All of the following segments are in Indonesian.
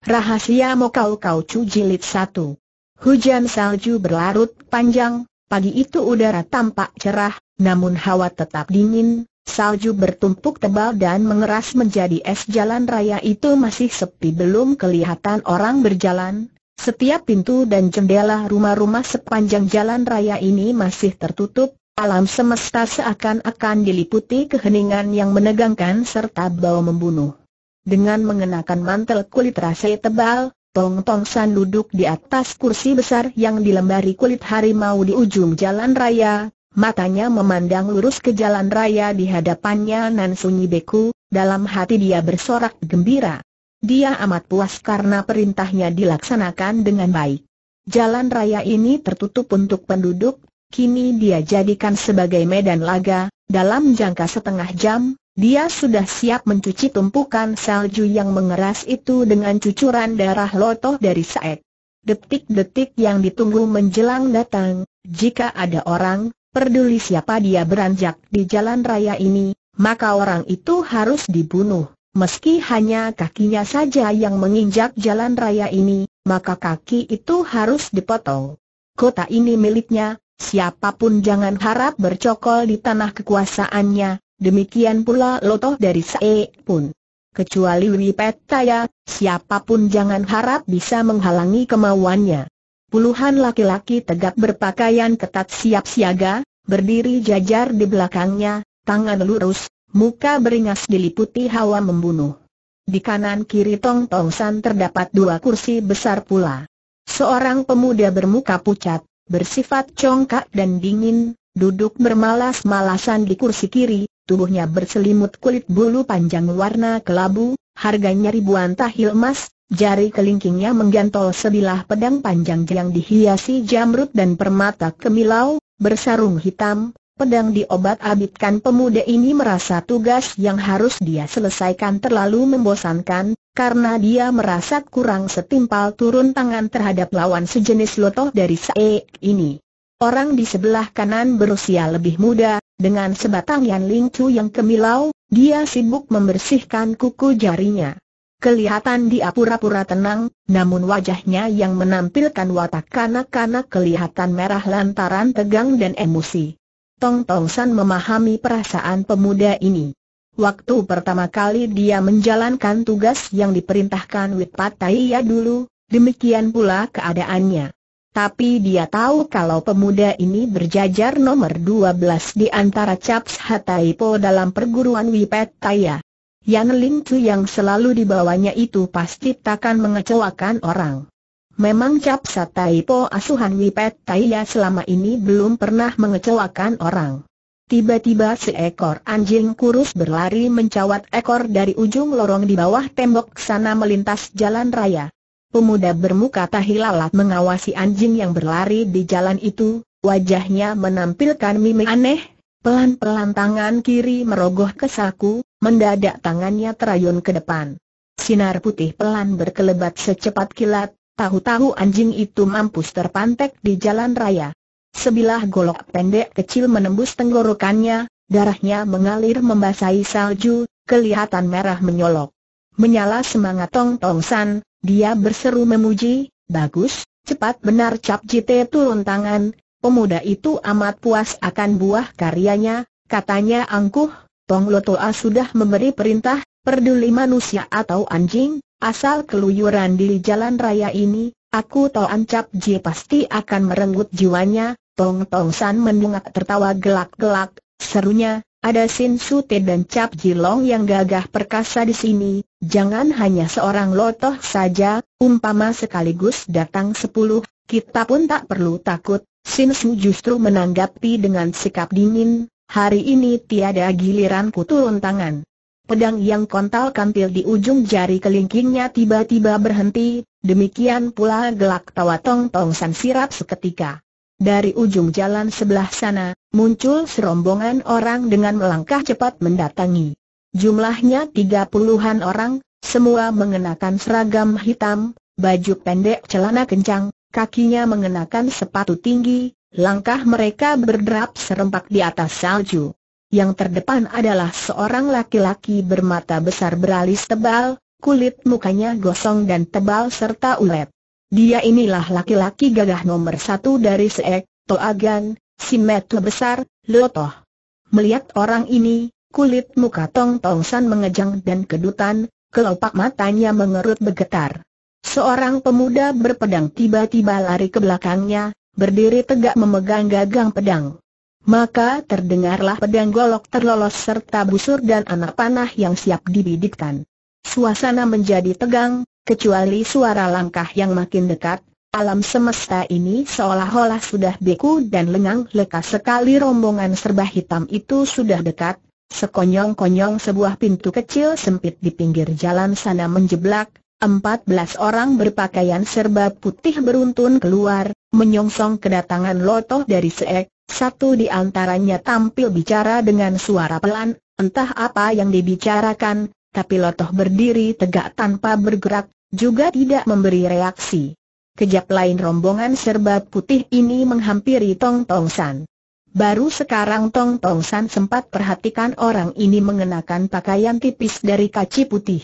Rahasia Mokau Kau Cu Jilid 1 Hujan salju berlarut panjang, pagi itu udara tampak cerah, namun hawa tetap dingin, salju bertumpuk tebal dan mengeras menjadi es jalan raya itu masih sepi belum kelihatan orang berjalan, setiap pintu dan jendela rumah-rumah sepanjang jalan raya ini masih tertutup, alam semesta seakan-akan diliputi keheningan yang menegangkan serta bau membunuh. Dengan mengenakan mantel kulit rase tebal, Tong Tong San duduk di atas kursi besar yang dilembari kulit harimau di ujung jalan raya, matanya memandang lurus ke jalan raya di hadapannya Nan Sunyi Beku, dalam hati dia bersorak gembira. Dia amat puas karena perintahnya dilaksanakan dengan baik. Jalan raya ini tertutup untuk penduduk, kini dia jadikan sebagai medan laga, dalam jangka setengah jam, dia sudah siap mencuci tumpukan salju yang mengeras itu dengan cucuran darah lotoh dari Saek. Detik-detik yang ditunggu menjelang datang, jika ada orang, peduli siapa dia beranjak di jalan raya ini, maka orang itu harus dibunuh. Meski hanya kakinya saja yang menginjak jalan raya ini, maka kaki itu harus dipotong. Kota ini miliknya, Siapa pun jangan harap bercokol di tanah kekuasaannya, demikian pula lotoh dari Sae pun. Kecuali Wipet Taya, siapa pun jangan harap bisa menghalangi kemauannya. Puluhan laki-laki tegak berpakaian ketat siap siaga, berdiri jajar di belakangnya, tangan lurus, muka beringas diliputi hawa membunuh. Di kanan kiri Tong Tong San terdapat dua kursi besar pula. Seorang pemuda bermuka pucat, bersifat congkak dan dingin, duduk bermalas-malasan di kursi kiri, tubuhnya berselimut kulit bulu panjang warna kelabu, harganya ribuan tahil emas, jari kelingkingnya menggantol sebilah pedang panjang yang dihiasi jamrut dan permata kemilau, bersarung hitam, pedang diobat-abitkan pemuda ini merasa tugas yang harus dia selesaikan terlalu membosankan, karena dia merasa kurang setimpal turun tangan terhadap lawan sejenis lotoh dari Sae ini. Orang di sebelah kanan berusia lebih muda, dengan sebatang Yan Ling yang kemilau, dia sibuk membersihkan kuku jarinya. Kelihatan dia pura-pura tenang, namun wajahnya yang menampilkan watak kanak-kanak kelihatan merah lantaran tegang dan emosi. Tong Tong San memahami perasaan pemuda ini. Waktu pertama kali dia menjalankan tugas yang diperintahkan Wit Pataya dulu, demikian pula keadaannya. Tapi dia tahu kalau pemuda ini berjajar nomor 12 di antara Caps Hataipo dalam perguruan Wipet Taya. Yan Ling Chu yang selalu dibawanya itu pasti takkan mengecewakan orang. Memang Caps Hataipo asuhan Wipet Taya selama ini belum pernah mengecewakan orang. Tiba-tiba seekor anjing kurus berlari mencawat ekor dari ujung lorong di bawah tembok sana melintas jalan raya. Pemuda bermuka tahilalat mengawasi anjing yang berlari di jalan itu, wajahnya menampilkan mimik aneh, pelan-pelan tangan kiri merogoh ke saku, mendadak tangannya terayun ke depan. Sinar putih pelan berkelebat secepat kilat, tahu-tahu anjing itu mampus terpantek di jalan raya. Sebilah golok pendek kecil menembus tenggorokannya, darahnya mengalir membasahi salju, kelihatan merah menyolok. Menyala semangat Tong Tong San, dia berseru memuji, bagus, cepat benar Cap Jite turun tangan, pemuda itu amat puas akan buah karyanya, katanya angkuh, Tong Lotoa sudah memberi perintah, peduli manusia atau anjing, asal keluyuran di jalan raya ini, Aku tahu Ancap Ji pasti akan merenggut jiwanya, Tong Tong San mendungak tertawa gelak-gelak, serunya, ada Sin Sute dan Cap Ji Long yang gagah perkasa di sini, jangan hanya seorang lotoh saja, umpama sekaligus datang sepuluh, kita pun tak perlu takut, Sin Su justru menanggapi dengan sikap dingin, hari ini tiada giliranku turun tangan. Pedang yang kontal kantil di ujung jari kelingkingnya tiba-tiba berhenti, demikian pula gelak tawa Tong Tong San sirap seketika. Dari ujung jalan sebelah sana, muncul serombongan orang dengan melangkah cepat mendatangi. Jumlahnya tiga puluhan orang, semua mengenakan seragam hitam, baju pendek celana kencang, kakinya mengenakan sepatu tinggi, langkah mereka berderap serempak di atas salju. Yang terdepan adalah seorang laki-laki bermata besar beralis tebal, kulit mukanya gosong dan tebal serta ulet. Dia inilah laki-laki gagah nomor satu dari Seek, Toagan, si metu besar, Lotoh. Melihat orang ini, kulit muka Tong Tong San mengejang dan kedutan, kelopak matanya mengerut bergetar. Seorang pemuda berpedang tiba-tiba lari ke belakangnya, berdiri tegak memegang gagang pedang. Maka terdengarlah pedang golok terlolos serta busur dan anak panah yang siap dibidikkan. Suasana menjadi tegang, kecuali suara langkah yang makin dekat, alam semesta ini seolah-olah sudah beku dan lengang lekas sekali rombongan serba hitam itu sudah dekat, sekonyong-konyong sebuah pintu kecil sempit di pinggir jalan sana menjeblak, empat belas orang berpakaian serba putih beruntun keluar, menyongsong kedatangan Lotoh dari Seek, satu di antaranya tampil bicara dengan suara pelan, entah apa yang dibicarakan, tapi Lotoh berdiri tegak tanpa bergerak, juga tidak memberi reaksi. Kejap lain rombongan serba putih ini menghampiri Tong Tong San. Baru sekarang Tong Tong San sempat perhatikan orang ini mengenakan pakaian tipis dari kaci putih.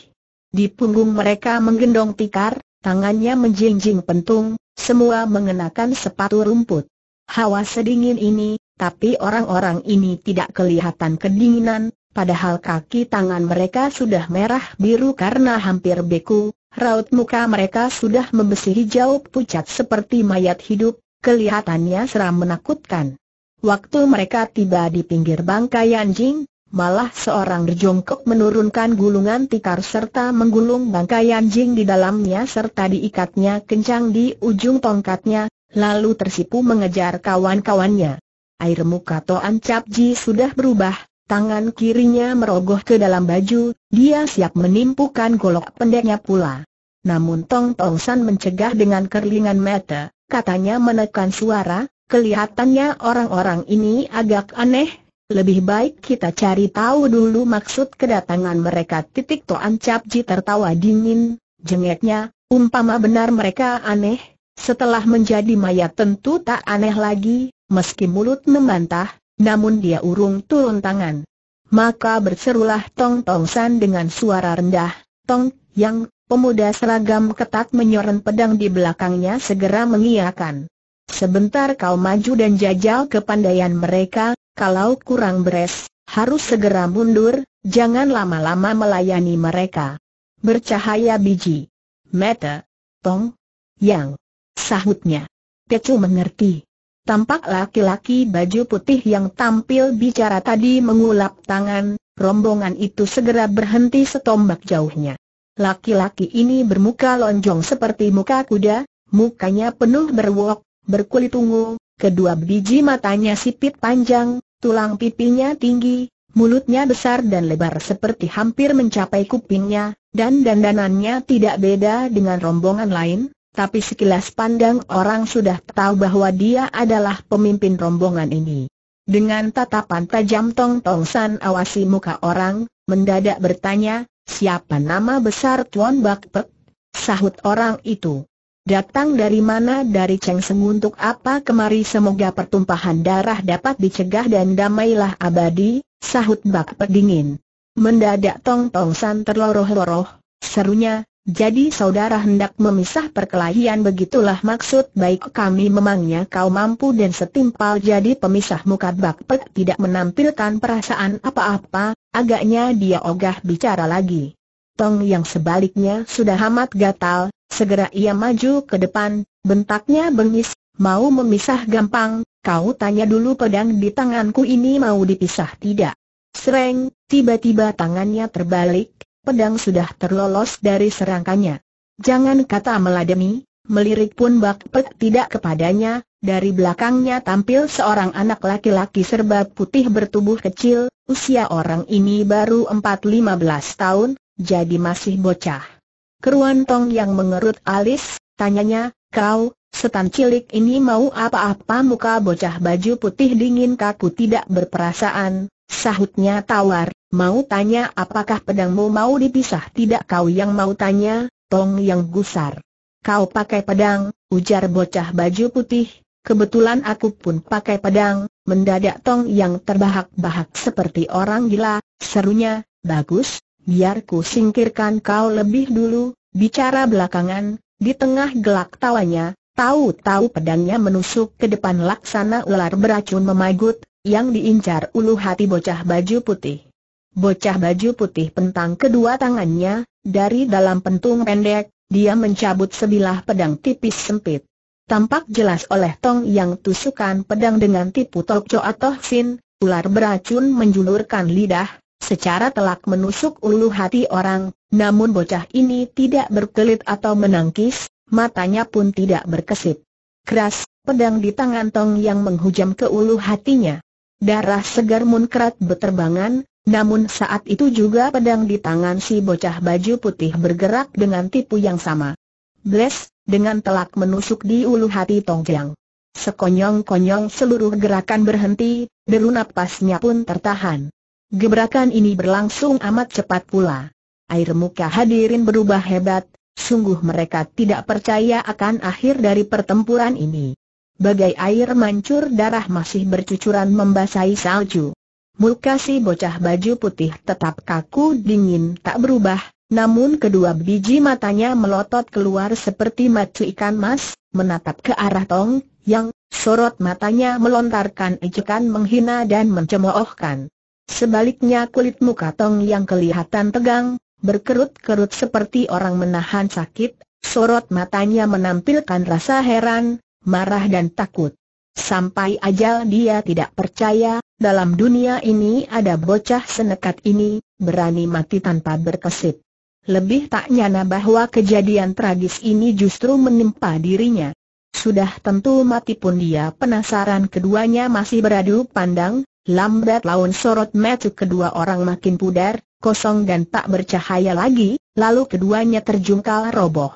Di punggung mereka menggendong tikar, tangannya menjinjing pentung, semua mengenakan sepatu rumput. Hawa sedingin ini, tapi orang-orang ini tidak kelihatan kedinginan, padahal kaki tangan mereka sudah merah biru karena hampir beku, raut muka mereka sudah membesi hijau pucat seperti mayat hidup, kelihatannya seram menakutkan. Waktu mereka tiba di pinggir bangkai anjing, malah seorang berjongkok menurunkan gulungan tikar serta menggulung bangkai anjing di dalamnya serta diikatnya kencang di ujung tongkatnya, lalu tersipu mengejar kawan-kawannya. Air muka Toan Capji sudah berubah, tangan kirinya merogoh ke dalam baju, dia siap menimpukan golok pendeknya pula. Namun Tong Tong San mencegah dengan kerlingan mata, katanya menekan suara, kelihatannya orang-orang ini agak aneh, lebih baik kita cari tahu dulu maksud kedatangan mereka. Titik Toan Capji tertawa dingin, jengeknya, umpama benar mereka aneh, setelah menjadi mayat tentu tak aneh lagi, meski mulut membantah, namun dia urung turun tangan. Maka berserulah Tong Tong San dengan suara rendah, Tong, yang, pemuda seragam ketat menyoren pedang di belakangnya segera mengiyakan. Sebentar kau maju dan jajal kepandaian mereka, kalau kurang beres, harus segera mundur, jangan lama-lama melayani mereka. Bercahaya biji. Meta. Tong. Yang. Sahutnya. Kecu mengerti. Tampak laki-laki baju putih yang tampil bicara tadi mengulap tangan, rombongan itu segera berhenti setombak jauhnya. Laki-laki ini bermuka lonjong seperti muka kuda, mukanya penuh berwok, berkulit ungu, kedua biji matanya sipit panjang, tulang pipinya tinggi, mulutnya besar dan lebar seperti hampir mencapai kupingnya, dan dandanannya tidak beda dengan rombongan lain, tapi sekilas pandang orang sudah tahu bahwa dia adalah pemimpin rombongan ini. Dengan tatapan tajam Tong Tong San awasi muka orang, mendadak bertanya, siapa nama besar Tuan Bak Pek? Sahut orang itu. Datang dari mana? Dari Cheng Seng untuk apa? Kemari semoga pertumpahan darah dapat dicegah dan damailah abadi, sahut Bak Pek dingin. Mendadak Tong Tong San terloroh-loroh, serunya, jadi saudara hendak memisah perkelahian begitulah maksud. Baik kami memangnya kau mampu dan setimpal jadi pemisah muka Bakpet tidak menampilkan perasaan apa-apa, agaknya dia ogah bicara lagi. Tong yang sebaliknya sudah amat gatal, segera ia maju ke depan, bentaknya bengis, mau memisah gampang, kau tanya dulu pedang di tanganku ini mau dipisah tidak. Sereng, tiba-tiba tangannya terbalik, pedang sudah terlolos dari serangkanya. Jangan kata meladeni, melirik pun Bak Pek tidak kepadanya, dari belakangnya tampil seorang anak laki-laki serba putih bertubuh kecil, usia orang ini baru 4-15 tahun, jadi masih bocah. Keruan Tong yang mengerut alis, tanyanya, kau, setan cilik ini mau apa-apa? Muka bocah baju putih dingin kaku tidak berperasaan, sahutnya tawar, Mau tanya apakah pedangmu mau dipisah? Tidak kau yang mau tanya, Tong yang gusar. Kau pakai pedang, ujar bocah baju putih, kebetulan aku pun pakai pedang, mendadak Tong yang terbahak-bahak seperti orang gila, serunya, bagus, biar ku singkirkan kau lebih dulu, bicara belakangan, di tengah gelak tawanya, tahu-tahu pedangnya menusuk ke depan laksana ular beracun memagut, yang diincar ulu hati bocah baju putih. Bocah baju putih pentang kedua tangannya, dari dalam pentung pendek, dia mencabut sebilah pedang tipis sempit. Tampak jelas oleh Tong yang tusukan pedang dengan tipu Tok atau Sin, ular beracun menjulurkan lidah, secara telak menusuk ulu hati orang, namun bocah ini tidak berkelit atau menangkis, matanya pun tidak berkesip. Keras, pedang di tangan Tong yang menghujam ke ulu hatinya. Darah segar munkrat beterbangan, namun saat itu juga pedang di tangan si bocah baju putih bergerak dengan tipu yang sama. Bles, dengan telak menusuk di ulu hati Tongjang. Sekonyong-konyong seluruh gerakan berhenti, deru napasnya pun tertahan. Gebrakan ini berlangsung amat cepat pula. Air muka hadirin berubah hebat, sungguh mereka tidak percaya akan akhir dari pertempuran ini. Bagai air mancur darah masih bercucuran membasahi salju. Muka si bocah baju putih tetap kaku dingin tak berubah, namun kedua biji matanya melotot keluar seperti mata ikan mas, menatap ke arah Tong, yang sorot matanya melontarkan ejekan menghina dan mencemoohkan. Sebaliknya kulit muka Tong yang kelihatan tegang, berkerut-kerut seperti orang menahan sakit, sorot matanya menampilkan rasa heran, marah dan takut. Sampai ajal dia tidak percaya, dalam dunia ini ada bocah senekat ini, berani mati tanpa berkesit. Lebih tak nyana bahwa kejadian tragis ini justru menimpa dirinya. Sudah tentu mati pun dia penasaran keduanya masih beradu pandang, lambat laun sorot mata kedua orang makin pudar, kosong dan tak bercahaya lagi, lalu keduanya terjungkal roboh.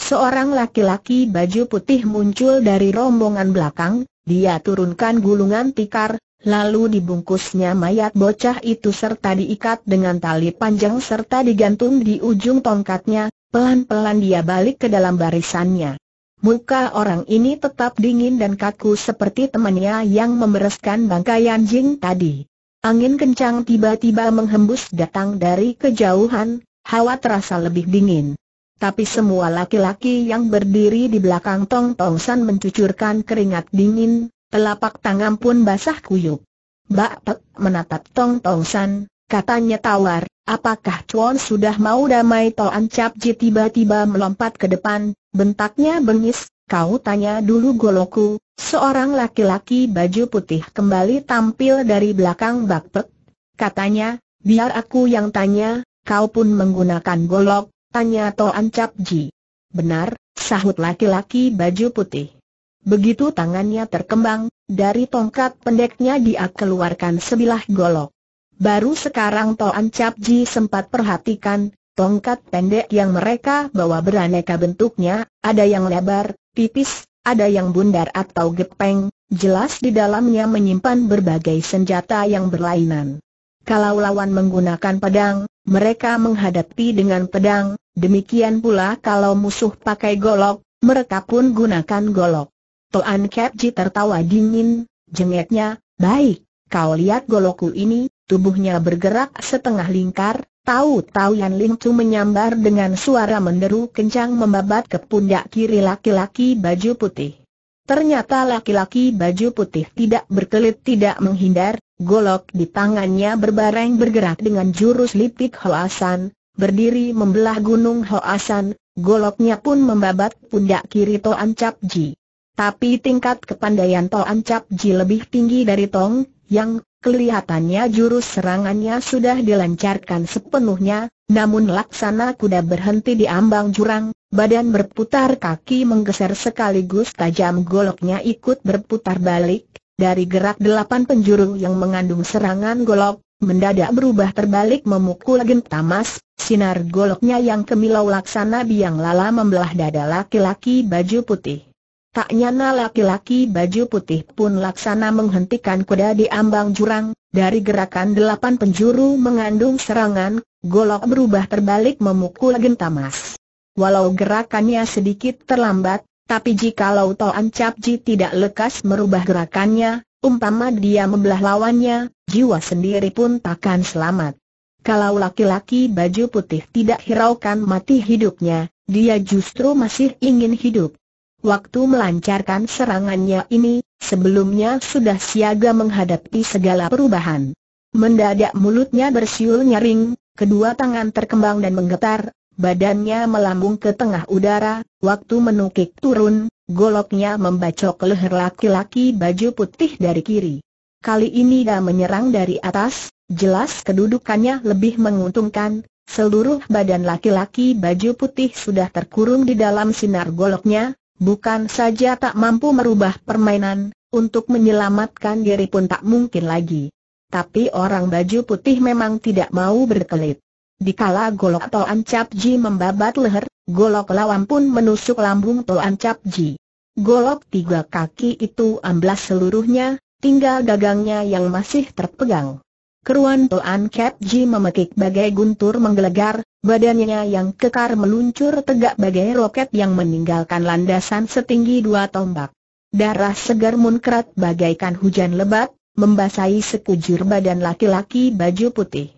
Seorang laki-laki baju putih muncul dari rombongan belakang, dia turunkan gulungan tikar, lalu dibungkusnya mayat bocah itu serta diikat dengan tali panjang serta digantung di ujung tongkatnya, pelan-pelan dia balik ke dalam barisannya. Muka orang ini tetap dingin dan kaku seperti temannya yang membereskan bangkai anjing tadi. Angin kencang tiba-tiba menghembus datang dari kejauhan, hawa terasa lebih dingin tapi semua laki-laki yang berdiri di belakang Tong Tong San mencucurkan keringat dingin, telapak tangan pun basah kuyup. Mbak Pek menatap Tong Tong San, katanya tawar, apakah Chuan sudah mau damai Toan Cap Ji tiba-tiba melompat ke depan, bentaknya bengis, kau tanya dulu goloku, seorang laki-laki baju putih kembali tampil dari belakang Bak Pek. Katanya, biar aku yang tanya, kau pun menggunakan golok, Tanya Toan Cap Ji. Benar, sahut laki-laki baju putih. Begitu tangannya terkembang, dari tongkat pendeknya dia keluarkan sebilah golok. Baru sekarang Toan Cap Ji sempat perhatikan, tongkat pendek yang mereka bawa beraneka bentuknya, ada yang lebar, tipis, ada yang bundar atau gepeng, jelas di dalamnya menyimpan berbagai senjata yang berlainan. Kalau lawan menggunakan pedang, mereka menghadapi dengan pedang, demikian pula kalau musuh pakai golok, mereka pun gunakan golok. Toan Kepji tertawa dingin, jengeknya, baik, kau lihat golokku ini, tubuhnya bergerak setengah lingkar, tahu-tahu Yan Ling Tu menyambar dengan suara menderu kencang membabat ke pundak kiri laki-laki baju putih. Ternyata laki-laki baju putih tidak berkelit tidak menghindar, golok di tangannya berbareng bergerak dengan jurus lipik Hoasan, berdiri membelah gunung Hoasan, goloknya pun membabat pundak kiri Toan Cap Ji. Tapi tingkat kepandaian Toan Cap Ji lebih tinggi dari Tong, yang kelihatannya jurus serangannya sudah dilancarkan sepenuhnya, namun laksana kuda berhenti di ambang jurang, Badan berputar kaki menggeser sekaligus tajam goloknya ikut berputar balik, dari gerak delapan penjuru yang mengandung serangan golok, mendadak berubah terbalik memukul gentamas, sinar goloknya yang kemilau laksana biang lala membelah dada laki-laki baju putih. Tak nyana laki-laki baju putih pun laksana menghentikan kuda di ambang jurang, dari gerakan delapan penjuru mengandung serangan, golok berubah terbalik memukul gentamas. Walau gerakannya sedikit terlambat, tapi jikalau Toan Cap Ji tidak lekas merubah gerakannya, umpama dia membelah lawannya, jiwa sendiri pun takkan selamat. Kalau laki-laki baju putih tidak hiraukan mati hidupnya, dia justru masih ingin hidup. Waktu melancarkan serangannya ini, sebelumnya sudah siaga menghadapi segala perubahan. Mendadak mulutnya bersiul nyaring, kedua tangan terkembang dan menggetar, badannya melambung ke tengah udara, waktu menukik turun, goloknya membacok leher laki-laki baju putih dari kiri. Kali ini dia menyerang dari atas, jelas kedudukannya lebih menguntungkan, seluruh badan laki-laki baju putih sudah terkurung di dalam sinar goloknya, Bukan saja tak mampu merubah permainan, untuk menyelamatkan diri pun tak mungkin lagi. Tapi orang baju putih memang tidak mau berkelit. Dikala golok Toan Cap Ji membabat leher, golok lawan pun menusuk lambung Toan Cap Ji. Golok tiga kaki itu amblas seluruhnya, tinggal dagangnya yang masih terpegang. Keruan Toan Cap Ji memekik bagai guntur menggelegar, Badannya yang kekar meluncur tegak bagai roket yang meninggalkan landasan setinggi dua tombak. Darah segar munkrat bagaikan hujan lebat, membasahi sekujur badan laki-laki baju putih.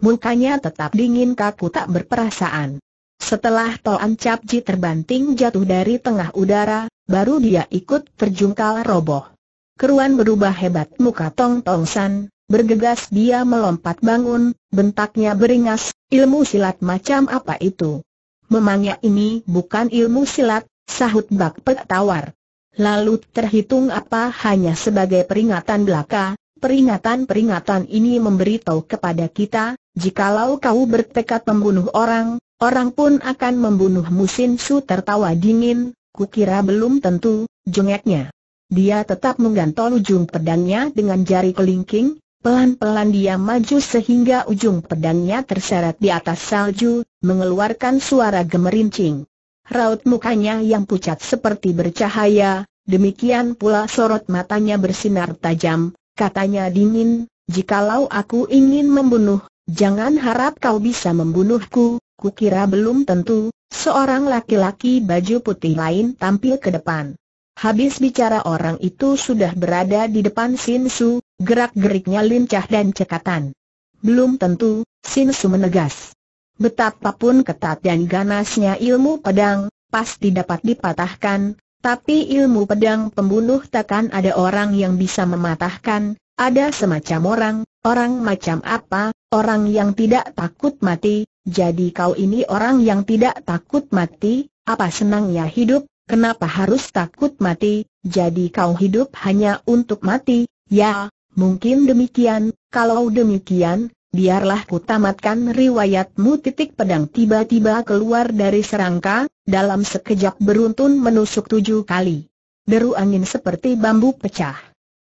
Mukanya tetap dingin kaku tak berperasaan. Setelah Toan Capji terbanting jatuh dari tengah udara, baru dia ikut terjungkal roboh. Keruan berubah hebat muka Tong Tong San, Bergegas dia melompat bangun, bentaknya beringas, ilmu silat macam apa itu? Memangnya ini bukan ilmu silat, sahut Bak Pek Tawar. Lalu terhitung apa hanya sebagai peringatan belaka, peringatan-peringatan ini memberitahu kepada kita, jikalau kau bertekad membunuh orang, orang pun akan membunuh Musin Su tertawa dingin, kukira belum tentu, jengeknya. Dia tetap menggantol ujung pedangnya dengan jari kelingking, Pelan-pelan dia maju sehingga ujung pedangnya terseret di atas salju, mengeluarkan suara gemerincing. Raut mukanya yang pucat seperti bercahaya, demikian pula sorot matanya bersinar tajam, katanya dingin, jikalau aku ingin membunuh, jangan harap kau bisa membunuhku, kukira belum tentu, seorang laki-laki baju putih lain tampil ke depan. Habis bicara orang itu sudah berada di depan Sin Su, gerak-geriknya lincah dan cekatan. Belum tentu, Sin Su menegas. Betapapun ketat dan ganasnya ilmu pedang, pasti dapat dipatahkan, tapi ilmu pedang pembunuh takkan ada orang yang bisa mematahkan, ada semacam orang, orang macam apa, orang yang tidak takut mati, jadi kau ini orang yang tidak takut mati, apa senangnya hidup, Kenapa harus takut mati, jadi kau hidup hanya untuk mati, ya, mungkin demikian, kalau demikian, biarlah ku tamatkan riwayatmu titik pedang tiba-tiba keluar dari serangka, dalam sekejap beruntun menusuk tujuh kali. Deru angin seperti bambu pecah.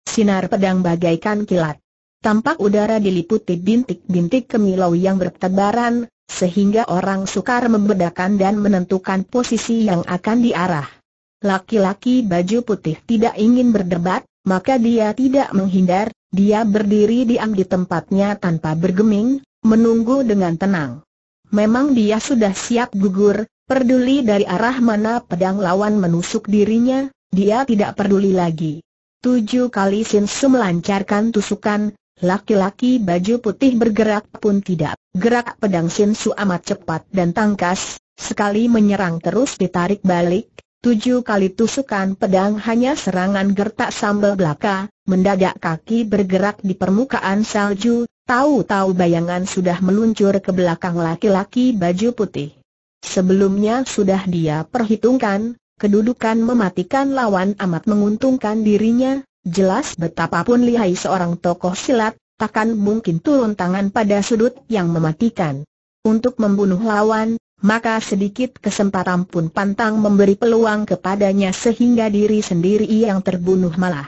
Sinar pedang bagaikan kilat. Tampak udara diliputi bintik-bintik kemilau yang bertebaran, sehingga orang sukar membedakan dan menentukan posisi yang akan diarah. Laki-laki baju putih tidak ingin berdebat, maka dia tidak menghindar, dia berdiri diam di tempatnya tanpa bergeming, menunggu dengan tenang. Memang dia sudah siap gugur, peduli dari arah mana pedang lawan menusuk dirinya, dia tidak peduli lagi. Tujuh kali Sinsu melancarkan tusukan, Laki-laki baju putih bergerak pun tidak. Gerak pedang Sinsu amat cepat dan tangkas, sekali menyerang terus ditarik balik. Tujuh kali tusukan pedang hanya serangan gertak sambal belaka, mendadak kaki bergerak di permukaan salju, tahu-tahu bayangan sudah meluncur ke belakang laki-laki baju putih. Sebelumnya sudah dia perhitungkan, kedudukan mematikan lawan amat menguntungkan dirinya, Jelas betapapun lihai seorang tokoh silat, takkan mungkin turun tangan pada sudut yang mematikan. Untuk membunuh lawan, maka sedikit kesempatan pun pantang memberi peluang kepadanya sehingga diri sendiri yang terbunuh malah.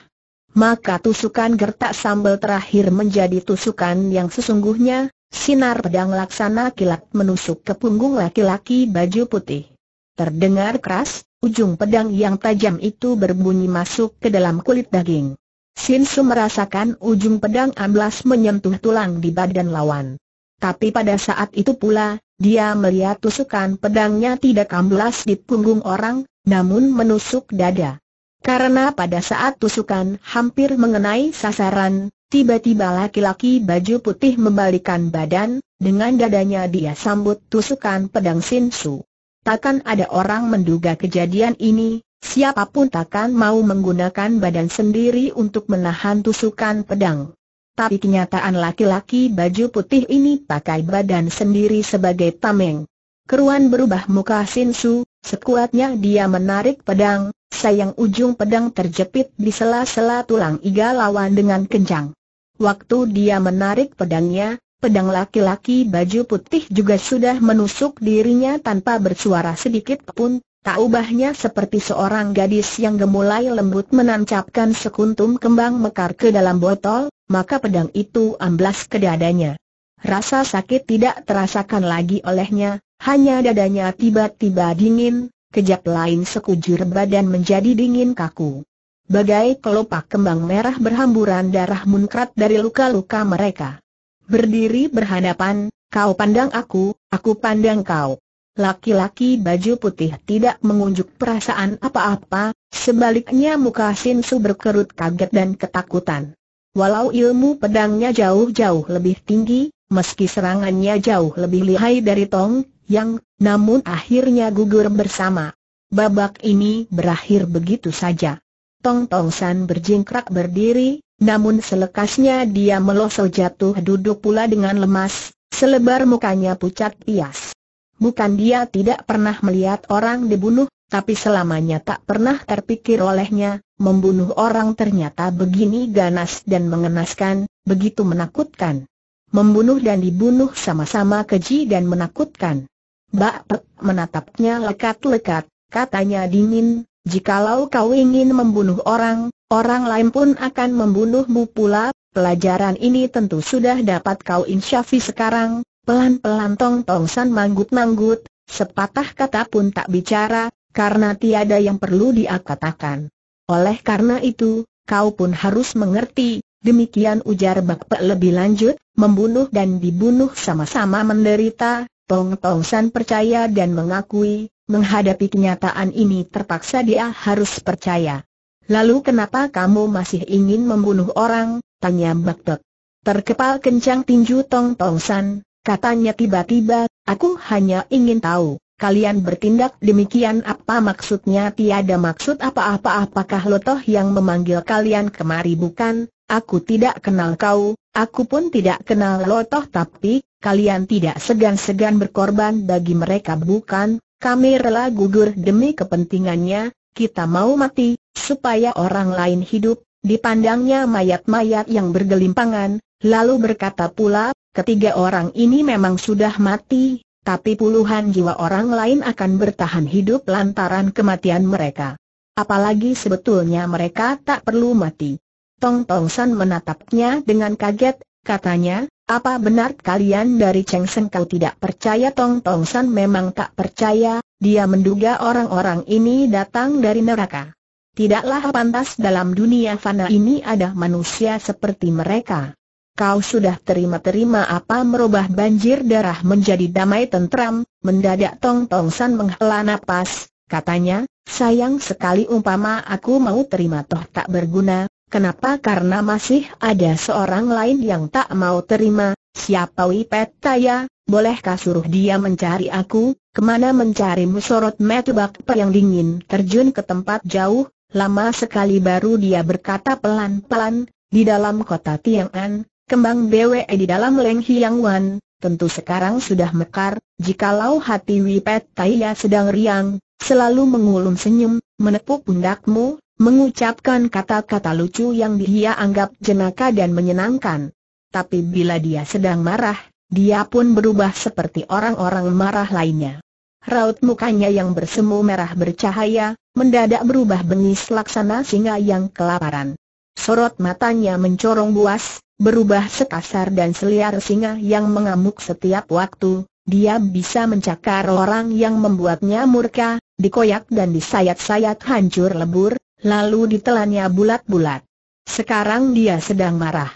Maka tusukan gertak sambal terakhir menjadi tusukan yang sesungguhnya, sinar pedang laksana kilat menusuk ke punggung laki-laki baju putih. Terdengar keras, ujung pedang yang tajam itu berbunyi masuk ke dalam kulit daging. Sin Su merasakan ujung pedang amblas menyentuh tulang di badan lawan. Tapi pada saat itu pula, dia melihat tusukan pedangnya tidak amblas di punggung orang, namun menusuk dada. Karena pada saat tusukan hampir mengenai sasaran, Tiba-tiba laki-laki baju putih membalikan badan, dengan dadanya dia sambut tusukan pedang Sinsu. Takkan ada orang menduga kejadian ini, siapa pun takkan mau menggunakan badan sendiri untuk menahan tusukan pedang. Tapi kenyataan laki-laki baju putih ini pakai badan sendiri sebagai tameng. Keruan berubah muka Sinsu, sekuatnya dia menarik pedang, sayang ujung pedang terjepit di sela-sela tulang iga lawan dengan kencang. Waktu dia menarik pedangnya, pedang laki-laki baju putih juga sudah menusuk dirinya tanpa bersuara sedikit pun, tak ubahnya seperti seorang gadis yang gemulai lembut menancapkan sekuntum kembang mekar ke dalam botol, maka pedang itu amblas ke dadanya. Rasa sakit tidak terasakan lagi olehnya, hanya dadanya tiba-tiba dingin, kejap lain sekujur badan menjadi dingin kaku bagai kelopak kembang merah berhamburan darah munkrat dari luka-luka mereka. Berdiri berhadapan, kau pandang aku, aku pandang kau. Laki-laki baju putih tidak mengunjuk perasaan apa-apa, sebaliknya muka Sinsu berkerut kaget dan ketakutan. Walau ilmu pedangnya jauh-jauh lebih tinggi, meski serangannya jauh lebih lihai dari Tong, yang, namun akhirnya gugur bersama. Babak ini berakhir begitu saja. Tong Tong San berjingkrak berdiri, namun selekasnya dia melosot jatuh duduk pula dengan lemas, selebar mukanya pucat pias. Bukan dia tidak pernah melihat orang dibunuh, tapi selamanya tak pernah terpikir olehnya, membunuh orang ternyata begini ganas dan mengenaskan, begitu menakutkan. Membunuh dan dibunuh sama-sama keji dan menakutkan. Bak Pek menatapnya lekat-lekat, katanya dingin, Jikalau kau ingin membunuh orang, orang lain pun akan membunuhmu pula, pelajaran ini tentu sudah dapat kau insyafi sekarang, pelan-pelan Tong Tong San manggut-manggut, sepatah kata pun tak bicara, karena tiada yang perlu dia katakan. Oleh karena itu, kau pun harus mengerti, demikian ujar Bakpe lebih lanjut, membunuh dan dibunuh sama-sama menderita, Tong Tong San percaya dan mengakui, Menghadapi kenyataan ini terpaksa dia harus percaya. Lalu kenapa kamu masih ingin membunuh orang? Tanya Baktek. Terkepal kencang tinju Tong Tong San, katanya tiba-tiba, aku hanya ingin tahu, kalian bertindak demikian apa maksudnya? Tiada maksud apa-apa. Apakah lotoh yang memanggil kalian kemari? Bukan, aku tidak kenal kau, aku pun tidak kenal lotoh tapi, kalian tidak segan-segan berkorban bagi mereka. Bukan, kami rela gugur demi kepentingannya, kita mau mati, supaya orang lain hidup, dipandangnya mayat-mayat yang bergelimpangan, lalu berkata pula, ketiga orang ini memang sudah mati, tapi puluhan jiwa orang lain akan bertahan hidup lantaran kematian mereka. Apalagi sebetulnya mereka tak perlu mati. Tong Tong San menatapnya dengan kaget, katanya, apa benar kalian dari Cheng Seng kau tidak percaya Tong Tong San memang tak percaya, dia menduga orang-orang ini datang dari neraka. Tidaklah pantas dalam dunia fana ini ada manusia seperti mereka. Kau sudah terima-terima apa merubah banjir darah menjadi damai tentram, mendadak Tong Tong San menghela napas, katanya, sayang sekali umpama aku mau terima toh tak berguna, Kenapa? Karena masih ada seorang lain yang tak mau terima, siapa Wipet Taya, bolehkah suruh dia mencari aku, ke mana mencari musorot metubak yang dingin terjun ke tempat jauh, lama sekali baru dia berkata pelan-pelan, di dalam kota Tiangan, kembang BWE di dalam Leng Hiang Wan, tentu sekarang sudah mekar, jikalau hati Wipet Taya sedang riang, selalu mengulum senyum, menepuk pundakmu, mengucapkan kata-kata lucu yang dia anggap jenaka dan menyenangkan. Tapi bila dia sedang marah, dia pun berubah seperti orang-orang marah lainnya. Raut mukanya yang bersemu merah bercahaya, mendadak berubah bengis laksana singa yang kelaparan. Sorot matanya mencorong buas, berubah sekasar dan seliar singa yang mengamuk setiap waktu, dia bisa mencakar orang yang membuatnya murka, dikoyak dan disayat-sayat hancur lebur, lalu ditelannya bulat-bulat. Sekarang dia sedang marah.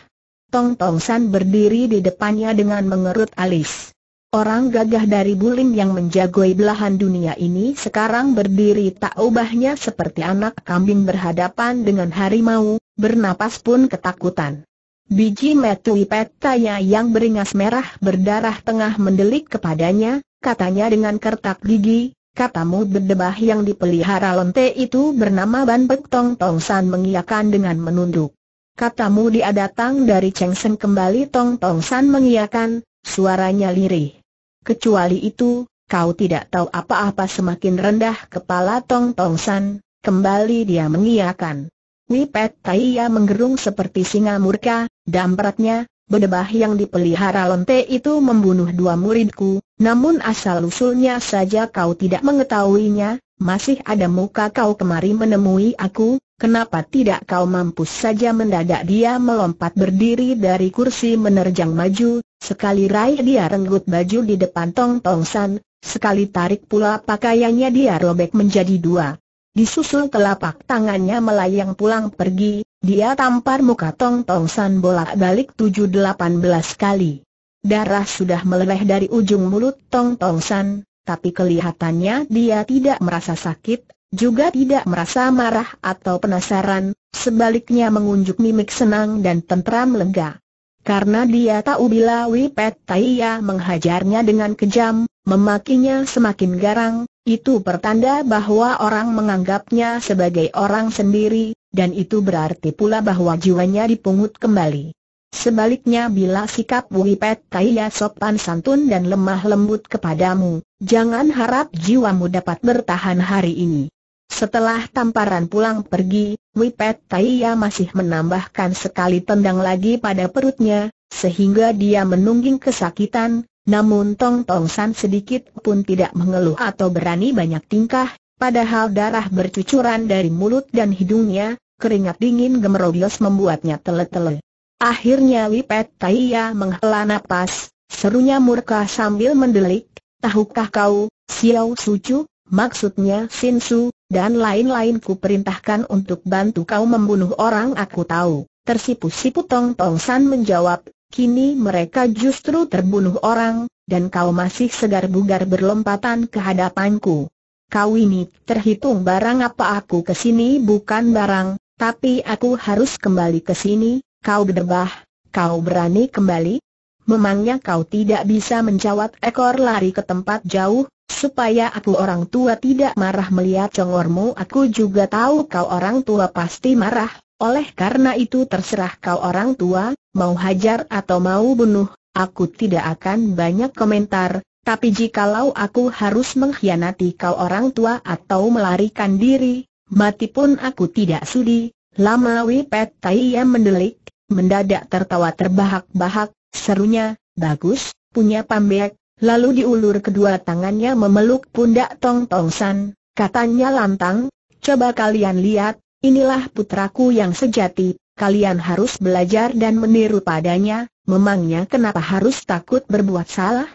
Tong Tong San berdiri di depannya dengan mengerut alis. Orang gagah dari Bulim yang menjagoi belahan dunia ini sekarang berdiri tak ubahnya seperti anak kambing berhadapan dengan harimau, bernapas pun ketakutan. Biji metu petanya yang beringas merah berdarah tengah mendelik kepadanya, katanya dengan kertak gigi, katamu berdebah yang dipelihara lonte itu bernama Ban Pek Tong Tong San mengiyakan dengan menunduk. Katamu dia datang dari Cheng Sen kembali Tong Tong San mengiyakan, suaranya lirih. Kecuali itu, kau tidak tahu apa-apa semakin rendah kepala Tong Tong San, kembali dia mengiyakan. Wipet Taiya menggerung seperti singa murka, dampratnya, bedebah yang dipelihara lonte itu membunuh dua muridku, namun asal-usulnya saja kau tidak mengetahuinya, masih ada muka kau kemari menemui aku, kenapa tidak kau mampus saja mendadak dia melompat berdiri dari kursi menerjang maju, sekali raih dia renggut baju di depan Tong Tong San, sekali tarik pula pakaiannya dia robek menjadi dua. Disusul telapak tangannya melayang pulang pergi, dia tampar muka Tong Tong San bolak-balik tujuh delapan belas kali. Darah sudah meleleh dari ujung mulut Tong Tong San, tapi kelihatannya dia tidak merasa sakit, juga tidak merasa marah atau penasaran, sebaliknya mengunjuk mimik senang dan tentram lega. Karena dia tahu bila Wipet Taiya menghajarnya dengan kejam, memakinya semakin garang, itu pertanda bahwa orang menganggapnya sebagai orang sendiri, dan itu berarti pula bahwa jiwanya dipungut kembali. Sebaliknya bila sikap Wipet Kaya sopan santun dan lemah lembut kepadamu, jangan harap jiwamu dapat bertahan hari ini. Setelah tamparan pulang pergi, Wipet Kaya masih menambahkan sekali tendang lagi pada perutnya, sehingga dia menungging kesakitan, namun Tong Tong San sedikit pun tidak mengeluh atau berani banyak tingkah, padahal darah bercucuran dari mulut dan hidungnya, keringat dingin gemerobios membuatnya tele-tele. Akhirnya Wipet Taiya menghela napas, serunya murka sambil mendelik, tahukah kau, Xiao Sucu, maksudnya Sin Su, dan lain-lain ku perintahkan untuk bantu kau membunuh orang aku tahu. Tersipu-sipu Tong Tong San menjawab, Kini mereka justru terbunuh orang, dan kau masih segar bugar berlompatan ke hadapanku. Kau ini terhitung barang apa aku ke sini bukan barang, tapi aku harus kembali ke sini, kau berdebah, kau berani kembali? Memangnya kau tidak bisa menjawab ekor lari ke tempat jauh, supaya aku orang tua tidak marah melihat congormu aku juga tahu kau orang tua pasti marah, oleh karena itu terserah kau orang tua, mau hajar atau mau bunuh, aku tidak akan banyak komentar, tapi jikalau aku harus mengkhianati kau orang tua atau melarikan diri, mati pun aku tidak sudi. Lama Wipet yang mendelik, mendadak tertawa terbahak-bahak, serunya, bagus, punya pambek, lalu diulur kedua tangannya memeluk pundak Tong Tong San, katanya lantang, coba kalian lihat, Inilah putraku yang sejati, kalian harus belajar dan meniru padanya, memangnya kenapa harus takut berbuat salah?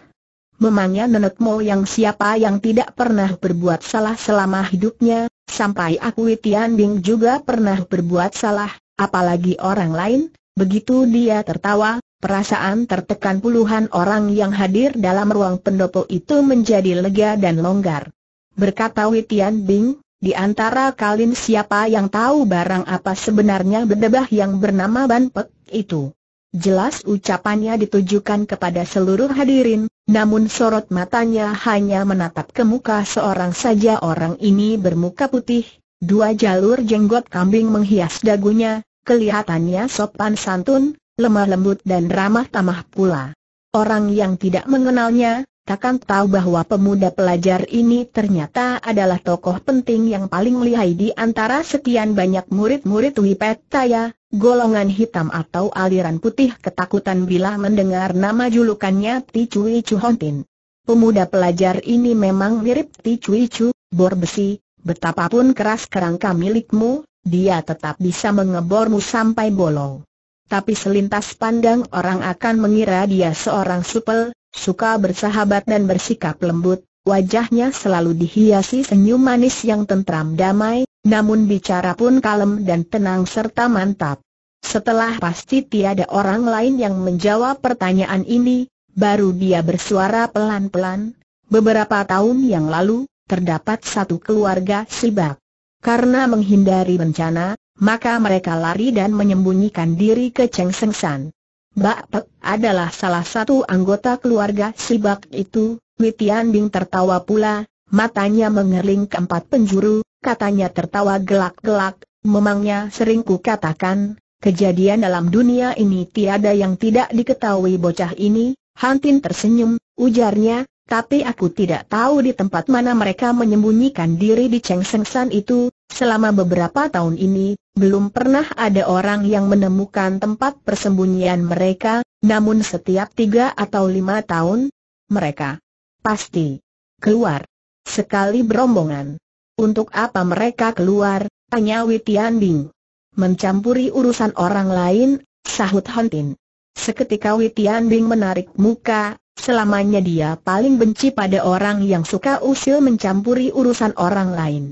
Memangnya nenek moyang siapa yang tidak pernah berbuat salah selama hidupnya, sampai aku Tian Bing juga pernah berbuat salah, apalagi orang lain? Begitu dia tertawa, perasaan tertekan puluhan orang yang hadir dalam ruang pendopo itu menjadi lega dan longgar. Berkata Witian Bing, di antara kalian siapa yang tahu barang apa sebenarnya berdebah yang bernama Ban Pek itu? Jelas ucapannya ditujukan kepada seluruh hadirin, namun sorot matanya hanya menatap ke muka seorang saja orang ini bermuka putih, dua jalur jenggot kambing menghias dagunya, kelihatannya sopan santun, lemah lembut dan ramah tamah pula. Orang yang tidak mengenalnya, takkan tahu bahwa pemuda pelajar ini ternyata adalah tokoh penting yang paling lihai di antara sekian banyak murid-murid Wipet Taya, golongan hitam atau aliran putih ketakutan bila mendengar nama julukannya Ti Cui Hontin. Pemuda pelajar ini memang mirip Ti Cui Chu, bor besi, betapapun keras kerangka milikmu, dia tetap bisa mengebormu sampai bolong. Tapi selintas pandang orang akan mengira dia seorang supel, suka bersahabat dan bersikap lembut, wajahnya selalu dihiasi senyum manis yang tentram damai, namun bicara pun kalem dan tenang serta mantap. Setelah pasti tiada orang lain yang menjawab pertanyaan ini, baru dia bersuara pelan-pelan. Beberapa tahun yang lalu, terdapat satu keluarga sibak. Karena menghindari bencana, maka mereka lari dan menyembunyikan diri ke Cheng Seng San. Bak Pek adalah salah satu anggota keluarga si Bak itu, Witian Bing tertawa pula, matanya mengerling ke empat penjuru, katanya tertawa gelak-gelak, memangnya sering ku katakan, kejadian dalam dunia ini tiada yang tidak diketahui bocah ini, Hantin tersenyum, ujarnya, tapi aku tidak tahu di tempat mana mereka menyembunyikan diri di Cheng Seng San itu, selama beberapa tahun ini, belum pernah ada orang yang menemukan tempat persembunyian mereka, namun setiap tiga atau lima tahun, mereka pasti keluar. Sekali berombongan. Untuk apa mereka keluar, tanya Witian Bing. Mencampuri urusan orang lain, sahut Hantin. Seketika Witian Bing menarik muka, Selamanya dia paling benci pada orang yang suka usil mencampuri urusan orang lain.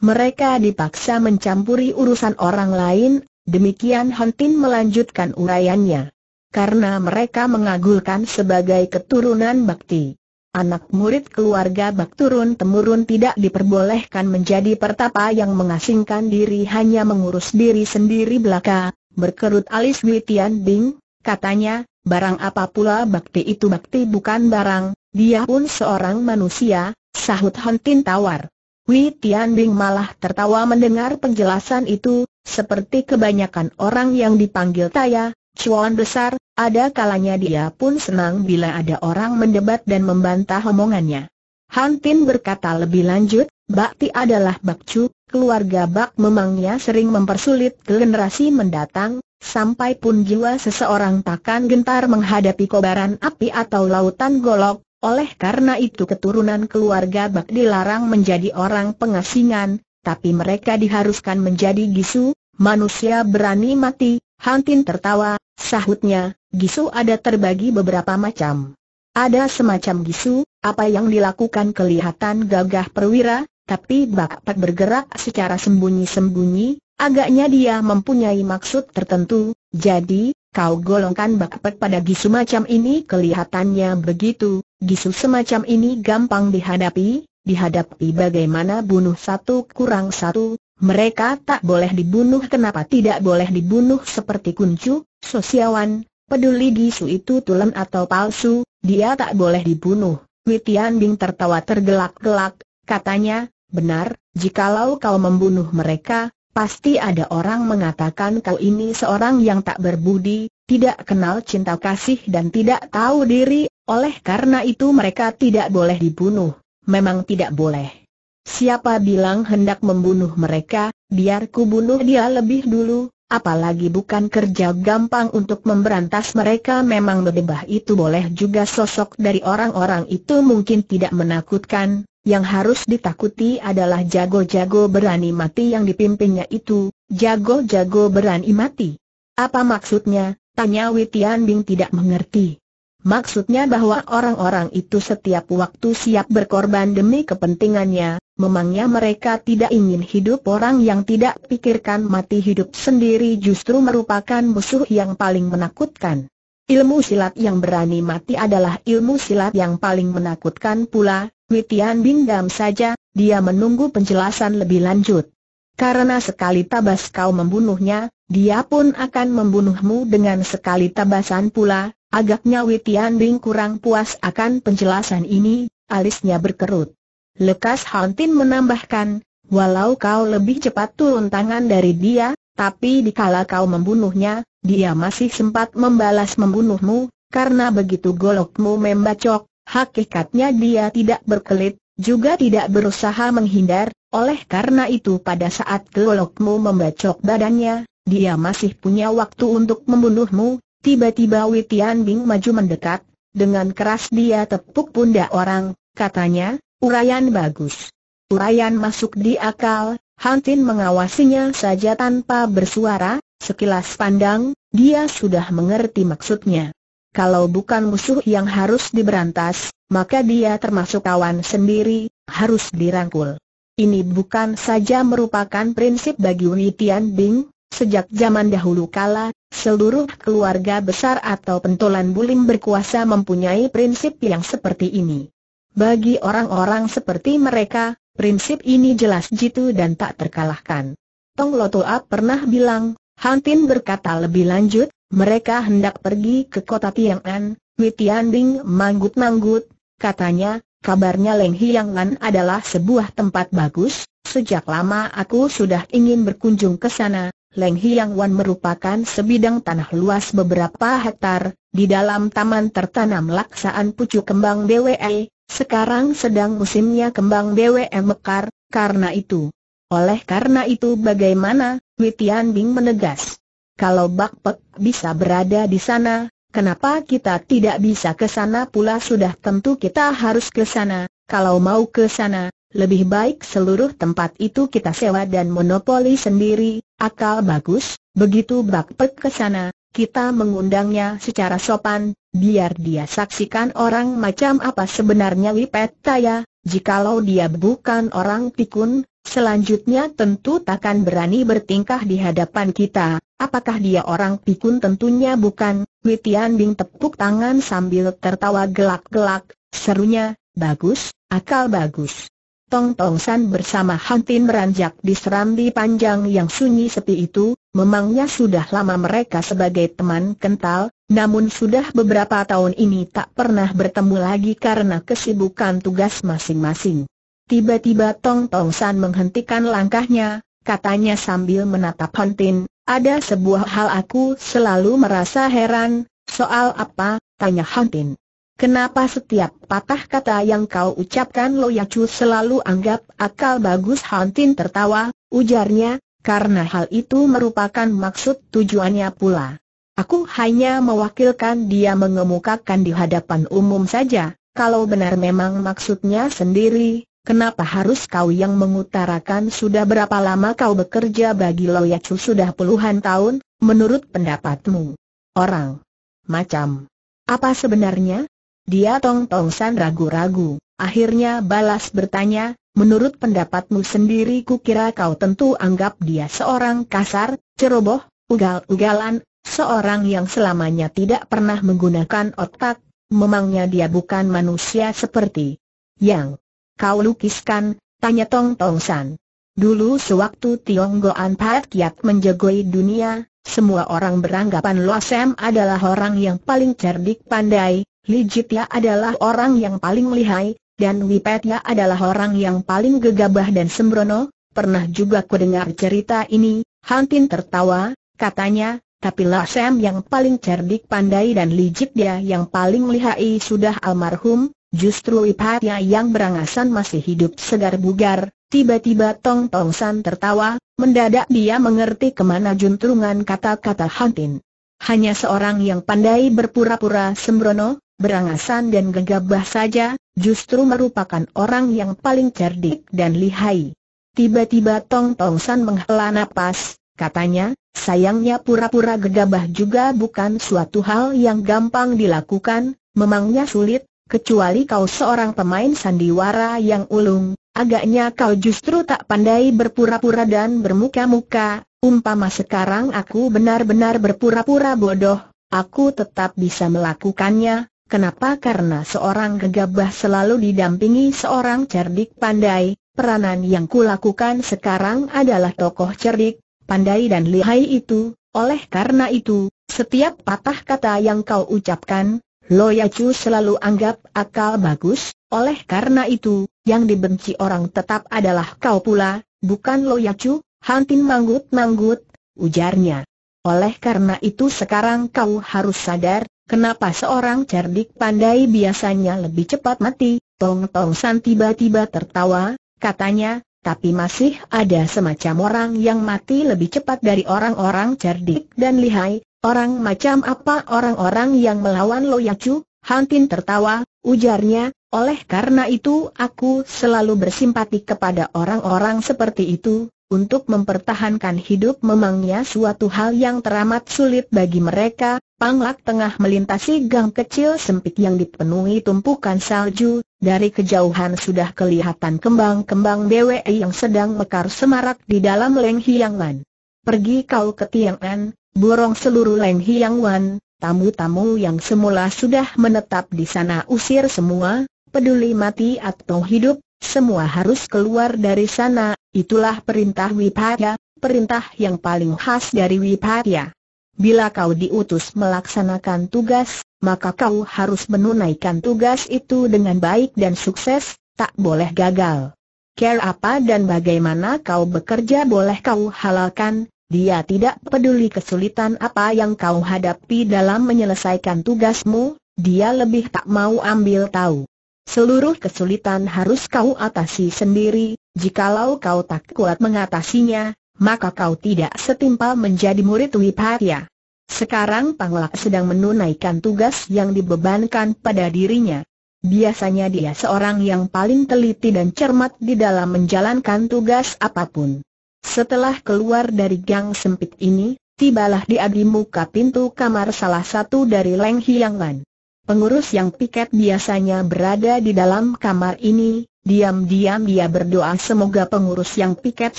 Mereka dipaksa mencampuri urusan orang lain, demikian Hantin melanjutkan uraiannya. Karena mereka mengagulkan sebagai keturunan bakti. Anak murid keluarga bak turun-temurun tidak diperbolehkan menjadi pertapa yang mengasingkan diri hanya mengurus diri sendiri belaka, berkerut alis Witian Bing, katanya, Barang apa pula bakti itu bakti bukan barang, dia pun seorang manusia, sahut Hontin tawar. Wi Tianbing malah tertawa mendengar penjelasan itu, seperti kebanyakan orang yang dipanggil Taya, cuan besar, ada kalanya dia pun senang bila ada orang mendebat dan membantah omongannya. Hantin berkata lebih lanjut, Bakti adalah bakcu, keluarga Bak memangnya sering mempersulit generasi mendatang, Sampai pun jiwa seseorang takkan gentar menghadapi kobaran api atau lautan golok, oleh karena itu keturunan keluarga Bak dilarang menjadi orang pengasingan, tapi mereka diharuskan menjadi gisu, manusia berani mati, Hantin tertawa, sahutnya, gisu ada terbagi beberapa macam. Ada semacam gisu, apa yang dilakukan kelihatan gagah perwira, tapi Bak bergerak secara sembunyi-sembunyi, Agaknya dia mempunyai maksud tertentu, jadi, kau golongkan bakpek pada gisu macam ini kelihatannya begitu, gisu semacam ini gampang dihadapi, dihadapi bagaimana bunuh satu kurang satu, mereka tak boleh dibunuh. Kenapa tidak boleh dibunuh seperti kuncu, sosiawan, peduli gisu itu tulen atau palsu, dia tak boleh dibunuh. Witian Bing tertawa tergelak-gelak, katanya, benar, jikalau kau membunuh mereka, Pasti ada orang mengatakan kau ini seorang yang tak berbudi, tidak kenal cinta kasih dan tidak tahu diri, oleh karena itu mereka tidak boleh dibunuh, memang tidak boleh. Siapa bilang hendak membunuh mereka, biar ku bunuh dia lebih dulu, apalagi bukan kerja gampang untuk memberantas mereka memang bebah itu boleh juga sosok dari orang-orang itu mungkin tidak menakutkan, yang harus ditakuti adalah jago-jago berani mati yang dipimpinnya itu, jago-jago berani mati. Apa maksudnya? Tanya Witian Bing tidak mengerti. Maksudnya bahwa orang-orang itu setiap waktu siap berkorban demi kepentingannya, memangnya mereka tidak ingin hidup orang yang tidak pikirkan mati hidup sendiri justru merupakan musuh yang paling menakutkan. Ilmu silat yang berani mati adalah ilmu silat yang paling menakutkan pula, Witian Bingdam saja, dia menunggu penjelasan lebih lanjut. Karena sekali tabas kau membunuhnya, dia pun akan membunuhmu dengan sekali tabasan pula, agaknya Witian Bing kurang puas akan penjelasan ini, alisnya berkerut. Lekas Hantin menambahkan, walau kau lebih cepat turun tangan dari dia, tapi dikala kau membunuhnya, dia masih sempat membalas membunuhmu, karena begitu golokmu membacok, Hakikatnya dia tidak berkelit, juga tidak berusaha menghindar, oleh karena itu pada saat kelolokmu membacok badannya, dia masih punya waktu untuk membunuhmu, tiba-tiba Witian Bing maju mendekat, dengan keras dia tepuk pundak orang, katanya, uraian bagus. Uraian masuk di akal, Hantin mengawasinya saja tanpa bersuara, sekilas pandang, dia sudah mengerti maksudnya. Kalau bukan musuh yang harus diberantas, maka dia termasuk kawan sendiri, harus dirangkul. Ini bukan saja merupakan prinsip bagi Witian Bing, sejak zaman dahulu kala, seluruh keluarga besar atau pentolan bulim berkuasa mempunyai prinsip yang seperti ini. Bagi orang-orang seperti mereka, prinsip ini jelas jitu dan tak terkalahkan. Tong Lotoa pernah bilang, Hantin berkata lebih lanjut, mereka hendak pergi ke kota Tiangan, Witian Bing manggut-manggut, katanya, kabarnya Leng Hiang Lan adalah sebuah tempat bagus, sejak lama aku sudah ingin berkunjung ke sana, Leng Hiang Wan merupakan sebidang tanah luas beberapa hektar, di dalam taman tertanam laksaan pucuk kembang BWE, sekarang sedang musimnya kembang BWE mekar, karena itu. Oleh karena itu bagaimana, Witian Bing menegas. Kalau Bak Pek bisa berada di sana, kenapa kita tidak bisa ke sana pula? Sudah tentu kita harus ke sana, kalau mau ke sana, lebih baik seluruh tempat itu kita sewa dan monopoli sendiri, akal bagus, begitu Bak Pek ke sana, kita mengundangnya secara sopan, biar dia saksikan orang macam apa sebenarnya Wipet Taya, jikalau dia bukan orang pikun, selanjutnya tentu takkan berani bertingkah di hadapan kita, apakah dia orang pikun? Tentunya bukan, Witian Bing tepuk tangan sambil tertawa gelak-gelak, serunya, bagus, akal bagus. Tong Tong San bersama Hantin meranjak di serambi panjang yang sunyi sepi itu, memangnya sudah lama mereka sebagai teman kental, namun sudah beberapa tahun ini tak pernah bertemu lagi karena kesibukan tugas masing-masing. Tiba-tiba Tong Tong San menghentikan langkahnya, katanya sambil menatap Hantin, ada sebuah hal aku selalu merasa heran, soal apa, tanya Hantin. Kenapa setiap patah kata yang kau ucapkan Lo Yacu selalu anggap akal bagus Hantin tertawa, ujarnya, karena hal itu merupakan maksud tujuannya pula. Aku hanya mewakilkan dia mengemukakan di hadapan umum saja, kalau benar memang maksudnya sendiri, kenapa harus kau yang mengutarakan sudah berapa lama kau bekerja bagi Lo Yacu? Sudah puluhan tahun, menurut pendapatmu? Orang. Macam. Apa sebenarnya? Dia Tong Tong San ragu-ragu, akhirnya balas bertanya, menurut pendapatmu sendiri kukira kau tentu anggap dia seorang kasar, ceroboh, ugal-ugalan, seorang yang selamanya tidak pernah menggunakan otak, memangnya dia bukan manusia seperti yang kau lukiskan, tanya Tong Tong San. Dulu sewaktu Tiong Goan Pat Kiat menjagoi dunia, semua orang beranggapan Lo Sam adalah orang yang paling cerdik pandai, Li Jitya adalah orang yang paling lihai, dan Wipetya adalah orang yang paling gegabah dan sembrono, pernah juga ku dengar cerita ini, Hantin tertawa, katanya, tapi Lasem yang paling cerdik pandai dan Li Jitya yang paling lihai sudah almarhum, justru Wipetya yang berangasan masih hidup segar bugar, tiba-tiba Tong Tong San tertawa, mendadak dia mengerti ke mana juntrungan kata-kata Hantin. Hanya seorang yang pandai berpura-pura sembrono, berangasan dan gegabah saja, justru merupakan orang yang paling cerdik dan lihai. Tiba-tiba Tong Tong San menghela napas, katanya, sayangnya pura-pura gegabah juga bukan suatu hal yang gampang dilakukan, memangnya sulit, kecuali kau seorang pemain sandiwara yang ulung, agaknya kau justru tak pandai berpura-pura dan bermuka-muka, umpama sekarang aku benar-benar berpura-pura bodoh, aku tetap bisa melakukannya, Kenapa? Karena seorang gegabah selalu didampingi seorang cerdik pandai, peranan yang kulakukan sekarang adalah tokoh cerdik, pandai dan lihai itu, oleh karena itu, setiap patah kata yang kau ucapkan, Lo Yacu selalu anggap akal bagus, oleh karena itu, yang dibenci orang tetap adalah kau pula, bukan Lo Yacu, Hantin manggut-manggut, ujarnya. Oleh karena itu sekarang kau harus sadar, Kenapa seorang cerdik pandai biasanya lebih cepat mati? Tong Tong San tiba-tiba tertawa, katanya, tapi masih ada semacam orang yang mati lebih cepat dari orang-orang cerdik dan lihai. Orang macam apa orang-orang yang melawan Lo Yacu? Hantin tertawa, ujarnya, oleh karena itu aku selalu bersimpati kepada orang-orang seperti itu, untuk mempertahankan hidup memangnya suatu hal yang teramat sulit bagi mereka, Panglak tengah melintasi gang kecil sempit yang dipenuhi tumpukan salju, dari kejauhan sudah kelihatan kembang-kembang BWI yang sedang mekar semarak di dalam Leng Hiang Wan. Pergi kau ke Tiangan, borong seluruh Leng Hiang Wan, tamu-tamu yang semula sudah menetap di sana usir semua, peduli mati atau hidup, semua harus keluar dari sana, itulah perintah Wipaya, perintah yang paling khas dari Wipatya. Bila kau diutus melaksanakan tugas, maka kau harus menunaikan tugas itu dengan baik dan sukses, tak boleh gagal. Care apa dan bagaimana kau bekerja boleh kau halalkan, dia tidak peduli kesulitan apa yang kau hadapi dalam menyelesaikan tugasmu, dia lebih tak mau ambil tahu. Seluruh kesulitan harus kau atasi sendiri, jikalau kau tak kuat mengatasinya, maka kau tidak setimpal menjadi murid Wipatya. Sekarang Panglak sedang menunaikan tugas yang dibebankan pada dirinya. Biasanya dia seorang yang paling teliti dan cermat di dalam menjalankan tugas apa pun. Setelah keluar dari gang sempit ini, tibalah di muka pintu kamar salah satu dari Leng Hiang. Pengurus yang piket biasanya berada di dalam kamar ini, diam-diam dia berdoa semoga pengurus yang piket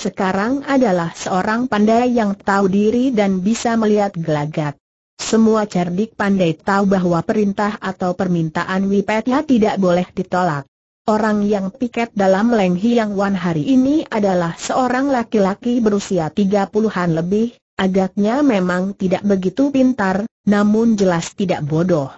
sekarang adalah seorang pandai yang tahu diri dan bisa melihat gelagat. Semua cerdik pandai tahu bahwa perintah atau permintaan Wipetya tidak boleh ditolak. Orang yang piket dalam Leng Hiang Wan hari ini adalah seorang laki-laki berusia tiga puluhan lebih, agaknya memang tidak begitu pintar, namun jelas tidak bodoh.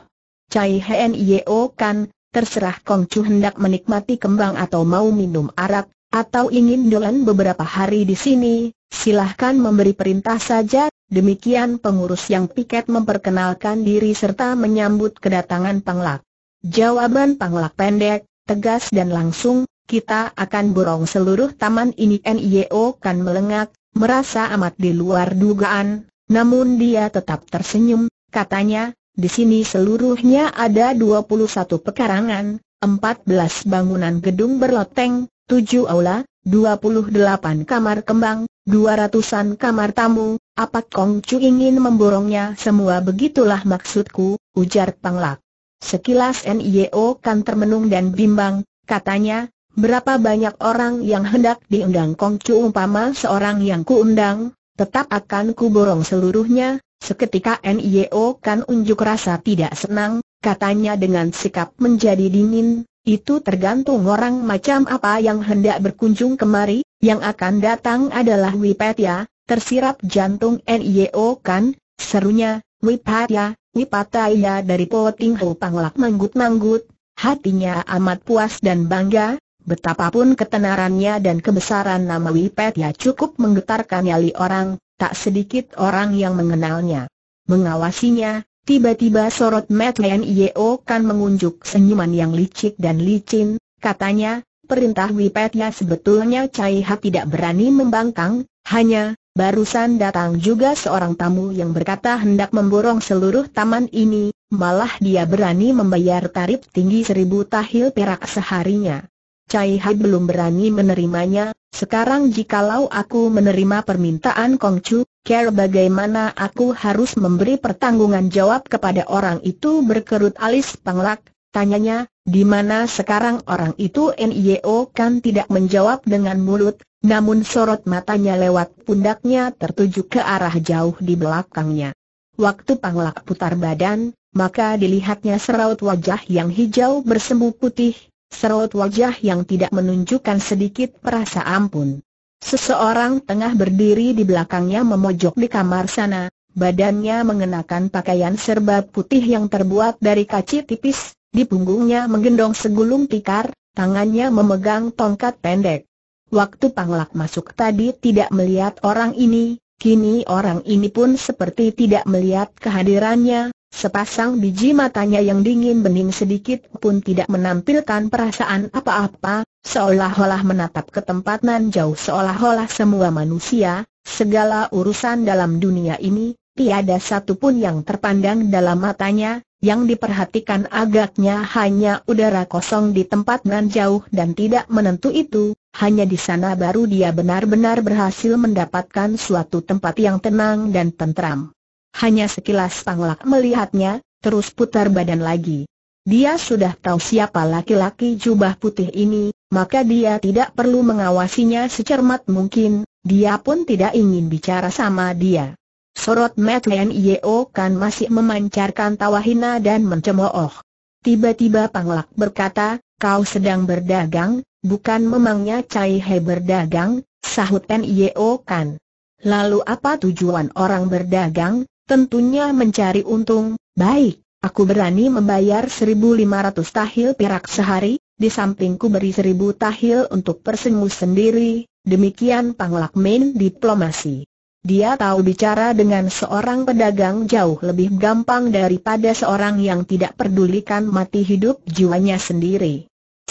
Cai Hien Yeo kan, terserah Kong Chu hendak menikmati kembang atau mau minum arak, atau ingin dolan beberapa hari di sini, silahkan memberi perintah saja, demikian pengurus yang piket memperkenalkan diri serta menyambut kedatangan Panglak. Jawaban Panglak pendek, tegas dan langsung, kita akan borong seluruh taman ini NIO kan melengak, merasa amat di luar dugaan, namun dia tetap tersenyum, katanya, di sini seluruhnya ada 21 pekarangan, 14 bangunan gedung berloteng, 7 aula, 28 kamar kembang, 200-an kamar tamu, apa Kong Chu ingin memborongnya semua begitulah maksudku, ujar Panglak. Sekilas NIO kan termenung dan bimbang, katanya, berapa banyak orang yang hendak diundang Kong Chu umpama seorang yang kuundang, tetap akan kuborong seluruhnya, Seketika NIO kan unjuk rasa tidak senang, katanya dengan sikap menjadi dingin, itu tergantung orang macam apa yang hendak berkunjung kemari, yang akan datang adalah Wipatya, tersirap jantung NIO kan, serunya, Wipatya, Wipataya dari Poting Ho Panglak manggut-manggut, hatinya amat puas dan bangga, betapapun ketenarannya dan kebesaran nama Wipatya cukup menggetarkan nyali orang, tak sedikit orang yang mengenalnya. Mengawasinya, tiba-tiba sorot Matt Yeo kan mengunjuk senyuman yang licik dan licin, katanya, perintah Wipetnya sebetulnya Cai Ha tidak berani membangkang, hanya, barusan datang juga seorang tamu yang berkata hendak memborong seluruh taman ini, malah dia berani membayar tarif tinggi seribu tahil perak seharinya. Cai Hai belum berani menerimanya, sekarang jikalau aku menerima permintaan Kong Chu, care bagaimana aku harus memberi pertanggungan jawab kepada orang itu berkerut alis panglak, tanyanya, di mana sekarang orang itu NIO kan tidak menjawab dengan mulut, namun sorot matanya lewat pundaknya tertuju ke arah jauh di belakangnya. Waktu panglak putar badan, maka dilihatnya seraut wajah yang hijau bersemu putih, Serut wajah yang tidak menunjukkan sedikit perasa ampun. Seseorang tengah berdiri di belakangnya memojok di kamar sana, badannya mengenakan pakaian serba putih yang terbuat dari kaci tipis, di punggungnya menggendong segulung tikar, tangannya memegang tongkat pendek. Waktu Panglak masuk tadi tidak melihat orang ini, kini orang ini pun seperti tidak melihat kehadirannya, Sepasang biji matanya yang dingin bening sedikit pun tidak menampilkan perasaan apa-apa, seolah-olah menatap ke tempat nan jauh seolah-olah semua manusia, segala urusan dalam dunia ini, tiada satu pun yang terpandang dalam matanya, yang diperhatikan agaknya hanya udara kosong di tempat nan jauh dan tidak menentu itu, hanya di sana baru dia benar-benar berhasil mendapatkan suatu tempat yang tenang dan tentram. Hanya sekilas Panglak melihatnya, terus putar badan lagi. Dia sudah tahu siapa laki-laki jubah putih ini, maka dia tidak perlu mengawasinya secermat mungkin, dia pun tidak ingin bicara sama dia. Sorot Matt Yeo kan masih memancarkan tawa hina dan mencemooh. Tiba-tiba Panglak berkata, kau sedang berdagang, bukan memangnya Cai He berdagang, sahut Yeo kan. Lalu apa tujuan orang berdagang? Tentunya mencari untung, baik, aku berani membayar 1500 tahil perak sehari, di sampingku beri 1000 tahil untuk persengu sendiri, demikian Panglak main diplomasi. Dia tahu bicara dengan seorang pedagang jauh lebih gampang daripada seorang yang tidak pedulikan mati hidup jiwanya sendiri.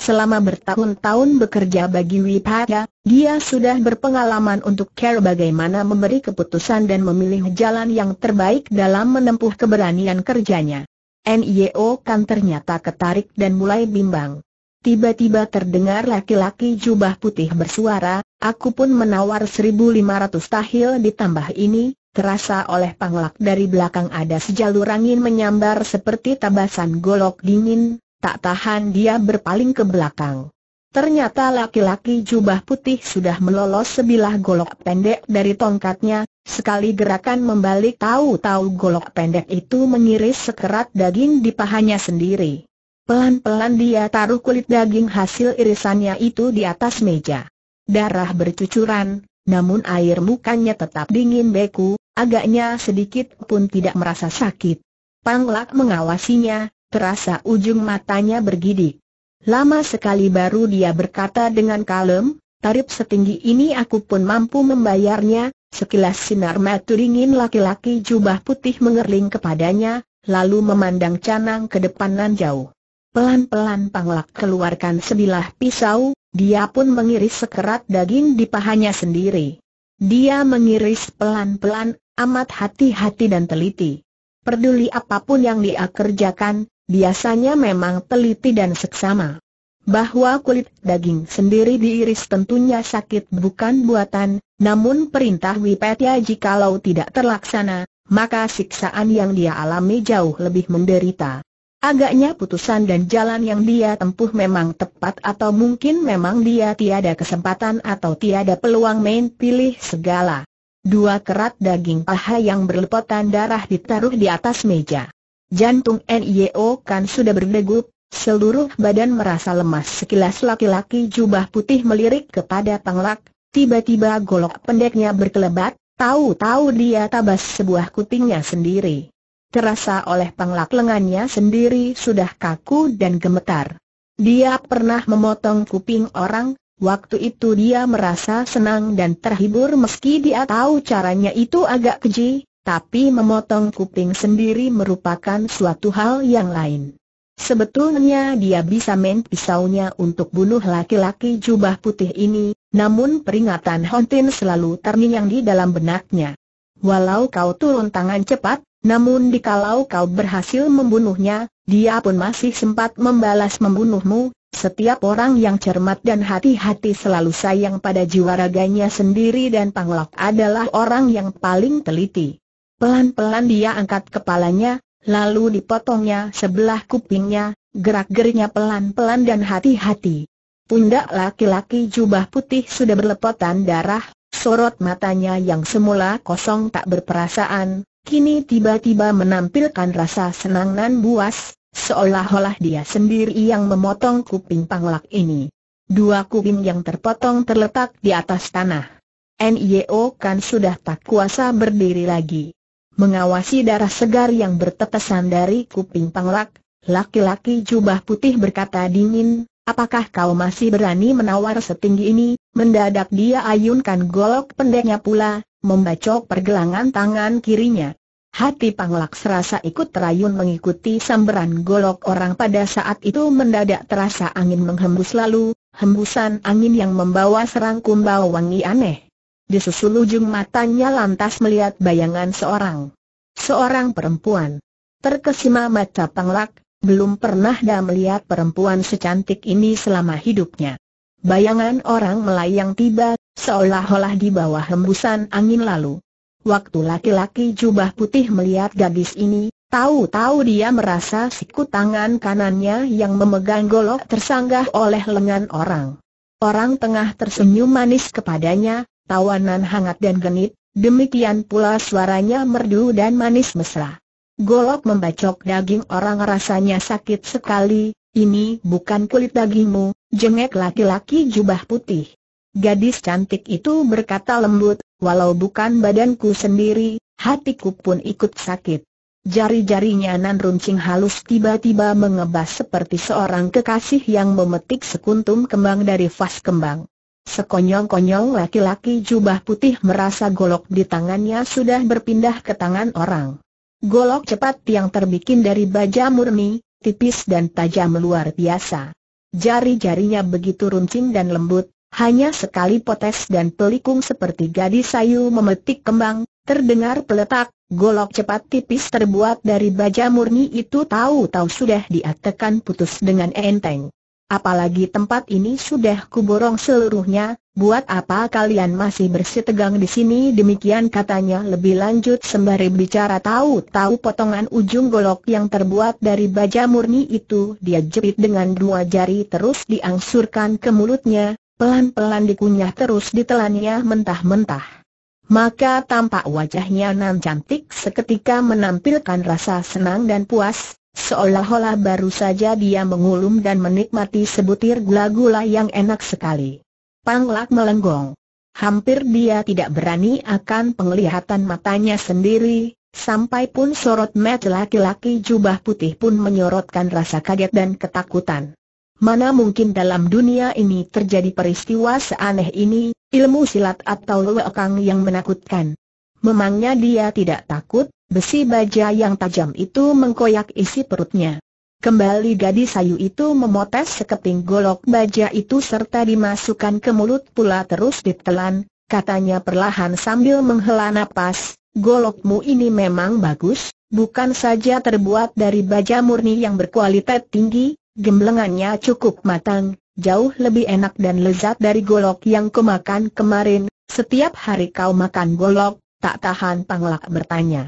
Selama bertahun-tahun bekerja bagi Wipata, dia sudah berpengalaman untuk care bagaimana memberi keputusan dan memilih jalan yang terbaik dalam menempuh keberanian kerjanya. NIO kan ternyata ketarik dan mulai bimbang. Tiba-tiba terdengar laki-laki jubah putih bersuara, aku pun menawar 1500 tahil ditambah ini, terasa oleh panglak dari belakang ada sejalur angin menyambar seperti tabasan golok dingin, tak tahan dia berpaling ke belakang. Ternyata laki-laki jubah putih sudah melolos sebilah golok pendek dari tongkatnya, sekali gerakan membalik tahu-tahu golok pendek itu mengiris sekerat daging di pahanya sendiri. Pelan-pelan dia taruh kulit daging hasil irisannya itu di atas meja. Darah bercucuran, namun air mukanya tetap dingin beku, agaknya sedikit pun tidak merasa sakit. Panglak mengawasinya, terasa ujung matanya bergidik. Lama sekali baru dia berkata dengan kalem, tarif setinggi ini aku pun mampu membayarnya, sekilas sinar mata dingin laki-laki jubah putih mengerling kepadanya, lalu memandang canang ke depanan jauh. Pelan-pelan Panglak keluarkan sebilah pisau, dia pun mengiris sekerat daging di pahanya sendiri. Dia mengiris pelan-pelan, amat hati-hati dan teliti. Peduli apa pun yang dia kerjakan, biasanya memang teliti dan seksama. Bahwa kulit daging sendiri diiris tentunya sakit bukan buatan, namun perintah Wipetya jikalau tidak terlaksana, maka siksaan yang dia alami jauh lebih menderita. Agaknya putusan dan jalan yang dia tempuh memang tepat atau mungkin memang dia tiada kesempatan atau tiada peluang main pilih segala. Dua kerat daging paha yang berlepotan darah ditaruh di atas meja. Jantung NIO kan sudah berdegup, seluruh badan merasa lemas sekilas laki-laki jubah putih melirik kepada panglak, tiba-tiba golok pendeknya berkelebat, tahu-tahu dia tabas sebuah kupingnya sendiri. Terasa oleh panglak lengannya sendiri sudah kaku dan gemetar. Dia pernah memotong kuping orang, waktu itu dia merasa senang dan terhibur meski dia tahu caranya itu agak keji, tapi memotong kuping sendiri merupakan suatu hal yang lain. Sebetulnya dia bisa main pisaunya untuk bunuh laki-laki jubah putih ini, namun peringatan Hontin selalu terngiang di dalam benaknya. Walau kau turun tangan cepat, namun dikalau kau berhasil membunuhnya, dia pun masih sempat membalas membunuhmu, setiap orang yang cermat dan hati-hati selalu sayang pada jiwa raganya sendiri dan Panglak adalah orang yang paling teliti. Pelan-pelan dia angkat kepalanya, lalu dipotongnya sebelah kupingnya, gerak-geriknya pelan-pelan dan hati-hati. Pundak laki-laki jubah putih sudah berlepotan darah, sorot matanya yang semula kosong tak berperasaan, kini tiba-tiba menampilkan rasa senang nan buas, seolah-olah dia sendiri yang memotong kuping panglak ini. Dua kuping yang terpotong terletak di atas tanah. NIO kan sudah tak kuasa berdiri lagi. Mengawasi darah segar yang bertetesan dari kuping panglak, laki-laki jubah putih berkata dingin, apakah kau masih berani menawar setinggi ini? Mendadak dia ayunkan golok pendeknya pula, membacok pergelangan tangan kirinya. Hati Panglak serasa ikut terayun mengikuti sambaran golok orang pada saat itu mendadak terasa angin menghembus lalu, hembusan angin yang membawa serangkum bau wangi aneh. Di susul ujung matanya lantas melihat bayangan seorang. Seorang perempuan. Terkesima mata Panglak, belum pernah dah melihat perempuan secantik ini selama hidupnya. Bayangan orang melayang tiba, seolah-olah di bawah hembusan angin lalu. Waktu laki-laki jubah putih melihat gadis ini, tahu-tahu dia merasa siku tangan kanannya yang memegang golok tersanggah oleh lengan orang. Orang tengah tersenyum manis kepadanya, tawanan hangat dan genit, demikian pula suaranya merdu dan manis mesra. Golok membacok daging orang rasanya sakit sekali, ini bukan kulit dagingmu, jengek laki-laki jubah putih. Gadis cantik itu berkata lembut, walau bukan badanku sendiri, hatiku pun ikut sakit. Jari-jarinya nan runcing halus tiba-tiba mengebas seperti seorang kekasih yang memetik sekuntum kembang dari vas kembang. Sekonyong-konyong laki-laki jubah putih merasa golok di tangannya sudah berpindah ke tangan orang. Golok cepat yang terbikin dari baja murni, tipis dan tajam luar biasa. Jari-jarinya begitu runcing dan lembut, hanya sekali potes dan pelikung seperti gadis sayu memetik kembang, terdengar peletak, golok cepat tipis terbuat dari baja murni itu tahu-tahu sudah diatekan putus dengan enteng. Apalagi tempat ini sudah kuborong seluruhnya, buat apa kalian masih bersitegang di sini? Demikian katanya. Lebih lanjut sembari bicara tahu-tahu potongan ujung golok yang terbuat dari baja murni itu dia jepit dengan dua jari terus diangsurkan ke mulutnya, pelan-pelan dikunyah terus ditelannya mentah-mentah. Maka tampak wajahnya nan cantik seketika menampilkan rasa senang dan puas, seolah-olah baru saja dia mengulum dan menikmati sebutir gula-gula yang enak sekali. Panglak melenggong. Hampir dia tidak berani akan penglihatan matanya sendiri, sampai pun sorot mata laki-laki jubah putih pun menyorotkan rasa kaget dan ketakutan. Mana mungkin dalam dunia ini terjadi peristiwa seaneh ini, ilmu silat atau lekang yang menakutkan. Memangnya dia tidak takut, besi baja yang tajam itu mengkoyak isi perutnya. Kembali gadis sayu itu memotes sekeping golok baja itu serta dimasukkan ke mulut pula terus ditelan, katanya perlahan sambil menghela napas, golokmu ini memang bagus, bukan saja terbuat dari baja murni yang berkualitas tinggi, Gemblengannya cukup matang, jauh lebih enak dan lezat dari golok yang kau makan kemarin. Setiap hari kau makan golok, tak tahan Panglak bertanya.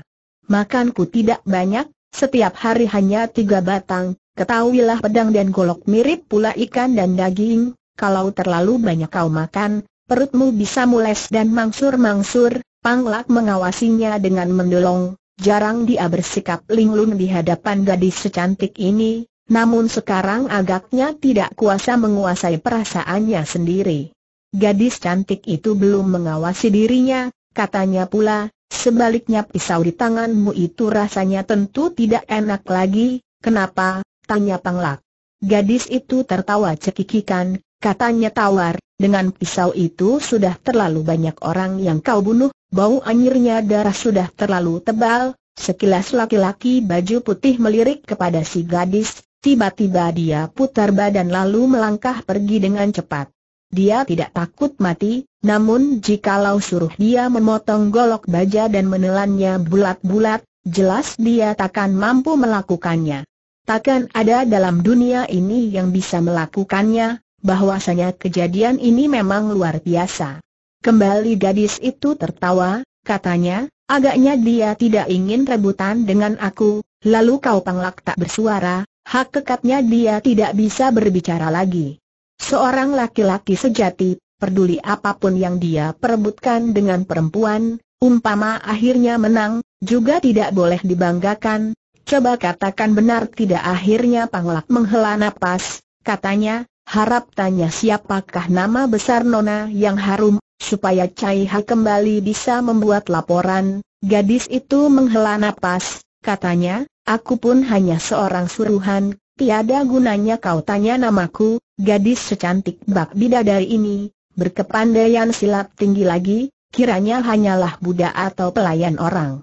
Makanku tidak banyak, setiap hari hanya tiga batang, ketahuilah pedang dan golok mirip pula ikan dan daging, kalau terlalu banyak kau makan, perutmu bisa mules dan mangsur-mangsur, Panglak mengawasinya dengan mendolong, jarang dia bersikap linglung di hadapan gadis secantik ini, namun sekarang agaknya tidak kuasa menguasai perasaannya sendiri. Gadis cantik itu belum mengawasi dirinya, katanya pula, sebaliknya pisau di tanganmu itu rasanya tentu tidak enak lagi, kenapa? Tanya Panglak. Gadis itu tertawa cekikikan, katanya tawar, dengan pisau itu sudah terlalu banyak orang yang kau bunuh, bau anyirnya darah sudah terlalu tebal, sekilas laki-laki baju putih melirik kepada si gadis, Tiba-tiba dia putar badan lalu melangkah pergi dengan cepat. Dia tidak takut mati, namun jikalau suruh dia memotong golok baja dan menelannya bulat-bulat, jelas dia takkan mampu melakukannya. Takkan ada dalam dunia ini yang bisa melakukannya, bahwasanya kejadian ini memang luar biasa. Kembali gadis itu tertawa, katanya, agaknya dia tidak ingin rebutan dengan aku, lalu kau panglak tak bersuara, Hakikatnya dia tidak bisa berbicara lagi. Seorang laki-laki sejati, peduli apa pun yang dia perebutkan dengan perempuan, umpama akhirnya menang, juga tidak boleh dibanggakan. Coba katakan benar tidak akhirnya Panglak menghela napas, katanya, harap tanya siapakah nama besar Nona yang harum, supaya Cai Ha kembali bisa membuat laporan. Gadis itu menghela napas, katanya, Aku pun hanya seorang suruhan, tiada gunanya kau tanya namaku, gadis secantik bak bidadari ini, berkepandaian silat tinggi lagi, kiranya hanyalah budak atau pelayan orang.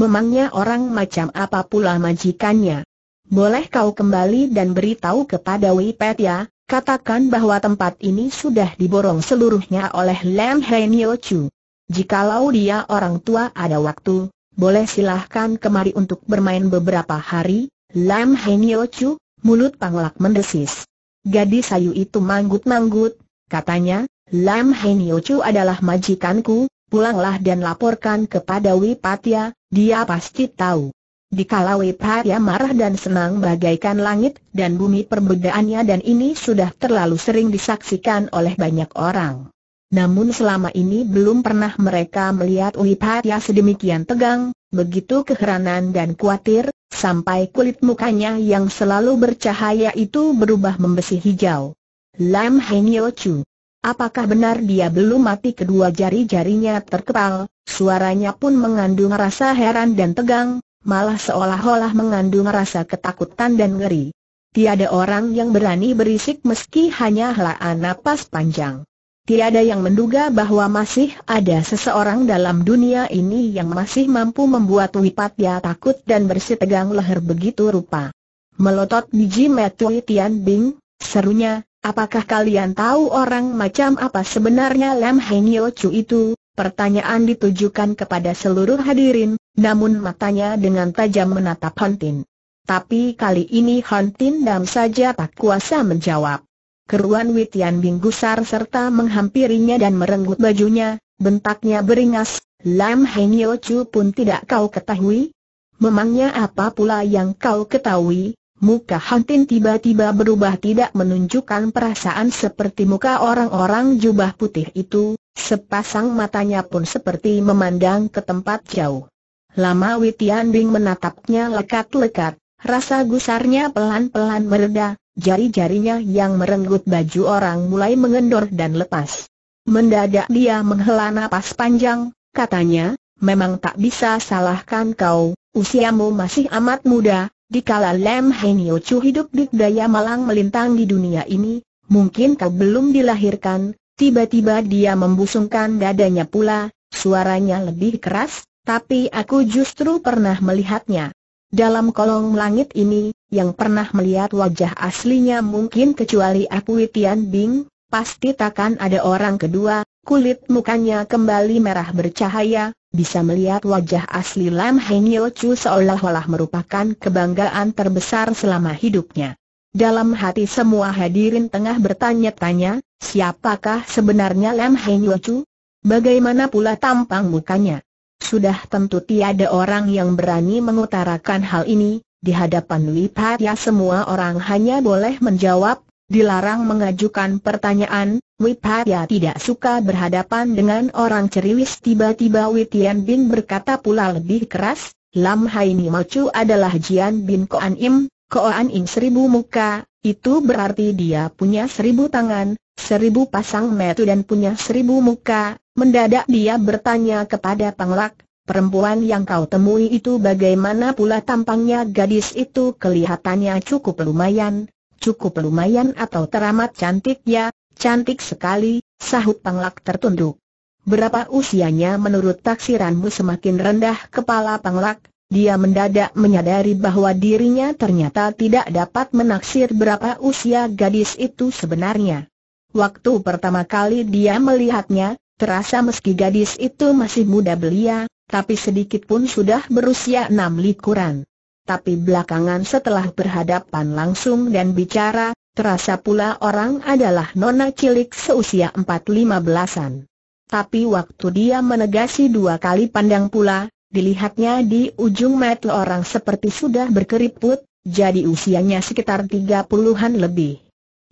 Memangnya orang macam apa pula majikannya? Boleh kau kembali dan beritahu kepada Wipet ya, katakan bahwa tempat ini sudah diborong seluruhnya oleh Lam Henio Chu. Jikalau dia orang tua ada waktu, boleh silahkan kemari untuk bermain beberapa hari, Lam Henio Chu, mulut Panglak mendesis. Gadis sayu itu manggut-manggut, katanya, Lam Henio Chu adalah majikanku, pulanglah dan laporkan kepada Wipatya, dia pasti tahu. Dikala Wipatya marah dan senang bagaikan langit dan bumi perbedaannya dan ini sudah terlalu sering disaksikan oleh banyak orang. Namun selama ini belum pernah mereka melihat Wipatya sedemikian tegang, begitu keheranan dan khawatir, sampai kulit mukanya yang selalu bercahaya itu berubah membesi hijau. Lam Hengyo Chu. Apakah benar dia belum mati kedua jari-jarinya terkepal, suaranya pun mengandung rasa heran dan tegang, malah seolah-olah mengandung rasa ketakutan dan ngeri. Tiada orang yang berani berisik meski hanya helaan napas panjang. Tiada yang menduga bahwa masih ada seseorang dalam dunia ini yang masih mampu membuat Wipatya takut dan bersitegang leher begitu rupa. Melotot biji metui Tian Bing, serunya, apakah kalian tahu orang macam apa sebenarnya Lam Heng Chu itu? Pertanyaan ditujukan kepada seluruh hadirin, namun matanya dengan tajam menatap Hontin. Tapi kali ini Hontin dam saja tak kuasa menjawab. Keruan Witian Bing gusar serta menghampirinya dan merenggut bajunya, bentaknya beringas, Lam Heng Chu pun tidak kau ketahui? Memangnya apa pula yang kau ketahui? Muka Hantin tiba-tiba berubah tidak menunjukkan perasaan seperti muka orang-orang jubah putih itu, sepasang matanya pun seperti memandang ke tempat jauh. Lama Witian Bing menatapnya lekat-lekat, rasa gusarnya pelan-pelan mereda, jari-jarinya yang merenggut baju orang mulai mengendor dan lepas. Mendadak dia menghela napas panjang, katanya, memang tak bisa salahkan kau, usiamu masih amat muda, Dikala Lam Heng Chu hidup di daya malang melintang di dunia ini, mungkin kau belum dilahirkan, tiba-tiba dia membusungkan dadanya pula, suaranya lebih keras, tapi aku justru pernah melihatnya. Dalam kolong langit ini, yang pernah melihat wajah aslinya mungkin kecuali aku Tian Bing, pasti takkan ada orang kedua, kulit mukanya kembali merah bercahaya, bisa melihat wajah asli Lam Heng Chu seolah-olah merupakan kebanggaan terbesar selama hidupnya. Dalam hati semua hadirin tengah bertanya-tanya, siapakah sebenarnya Lam Heng Chu? Bagaimana pula tampang mukanya? Sudah tentu tiada orang yang berani mengutarakan hal ini, di hadapan Pat ya semua orang hanya boleh menjawab, dilarang mengajukan pertanyaan, Wipaya tidak suka berhadapan dengan orang ceriwis. Tiba-tiba Witian Bin berkata pula lebih keras, Lam Haini Macu adalah Jian Bin Koan Im, Koan Im seribu muka, itu berarti dia punya seribu tangan, seribu pasang metu dan punya seribu muka, mendadak dia bertanya kepada Panglak, perempuan yang kau temui itu bagaimana pula tampangnya gadis itu kelihatannya cukup lumayan, cukup lumayan atau teramat cantik ya, cantik sekali, sahut Panglak tertunduk. Berapa usianya menurut taksiranmu semakin rendah kepala Panglak, dia mendadak menyadari bahwa dirinya ternyata tidak dapat menaksir berapa usia gadis itu sebenarnya. Waktu pertama kali dia melihatnya, terasa meski gadis itu masih muda belia, tapi sedikit pun sudah berusia enam likuran tapi belakangan setelah berhadapan langsung dan bicara, terasa pula orang adalah nona cilik seusia empat lima belasan. Tapi waktu dia menegasi dua kali pandang pula, dilihatnya di ujung mata orang seperti sudah berkeriput, jadi usianya sekitar tiga puluhan lebih.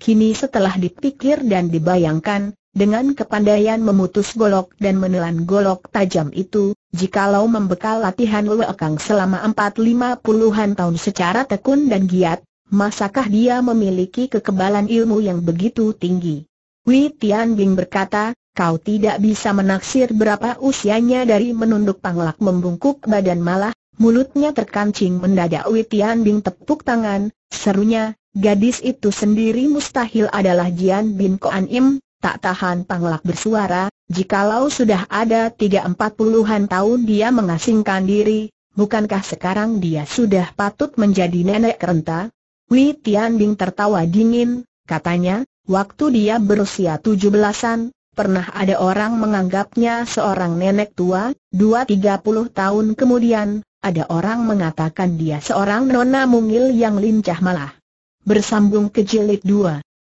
Kini setelah dipikir dan dibayangkan, dengan kepandaian memutus golok dan menelan golok tajam itu, jikalau membekal latihan Lekang selama empat lima puluhan tahun secara tekun dan giat, masakah dia memiliki kekebalan ilmu yang begitu tinggi? Wei Tian Bing berkata, kau tidak bisa menaksir berapa usianya dari menunduk panglak membungkuk badan malah, mulutnya terkancing mendadak Wei Tian Bing tepuk tangan, serunya, gadis itu sendiri mustahil adalah Jian bin Koan Im, Tak tahan Panglak bersuara, jikalau sudah ada tiga empat puluhan tahun dia mengasingkan diri, bukankah sekarang dia sudah patut menjadi nenek renta? Wei Tian Bing tertawa dingin, katanya, waktu dia berusia tujuh belasan, pernah ada orang menganggapnya seorang nenek tua, dua tiga puluh tahun kemudian, ada orang mengatakan dia seorang nona mungil yang lincah malah. Bersambung ke jilid dua.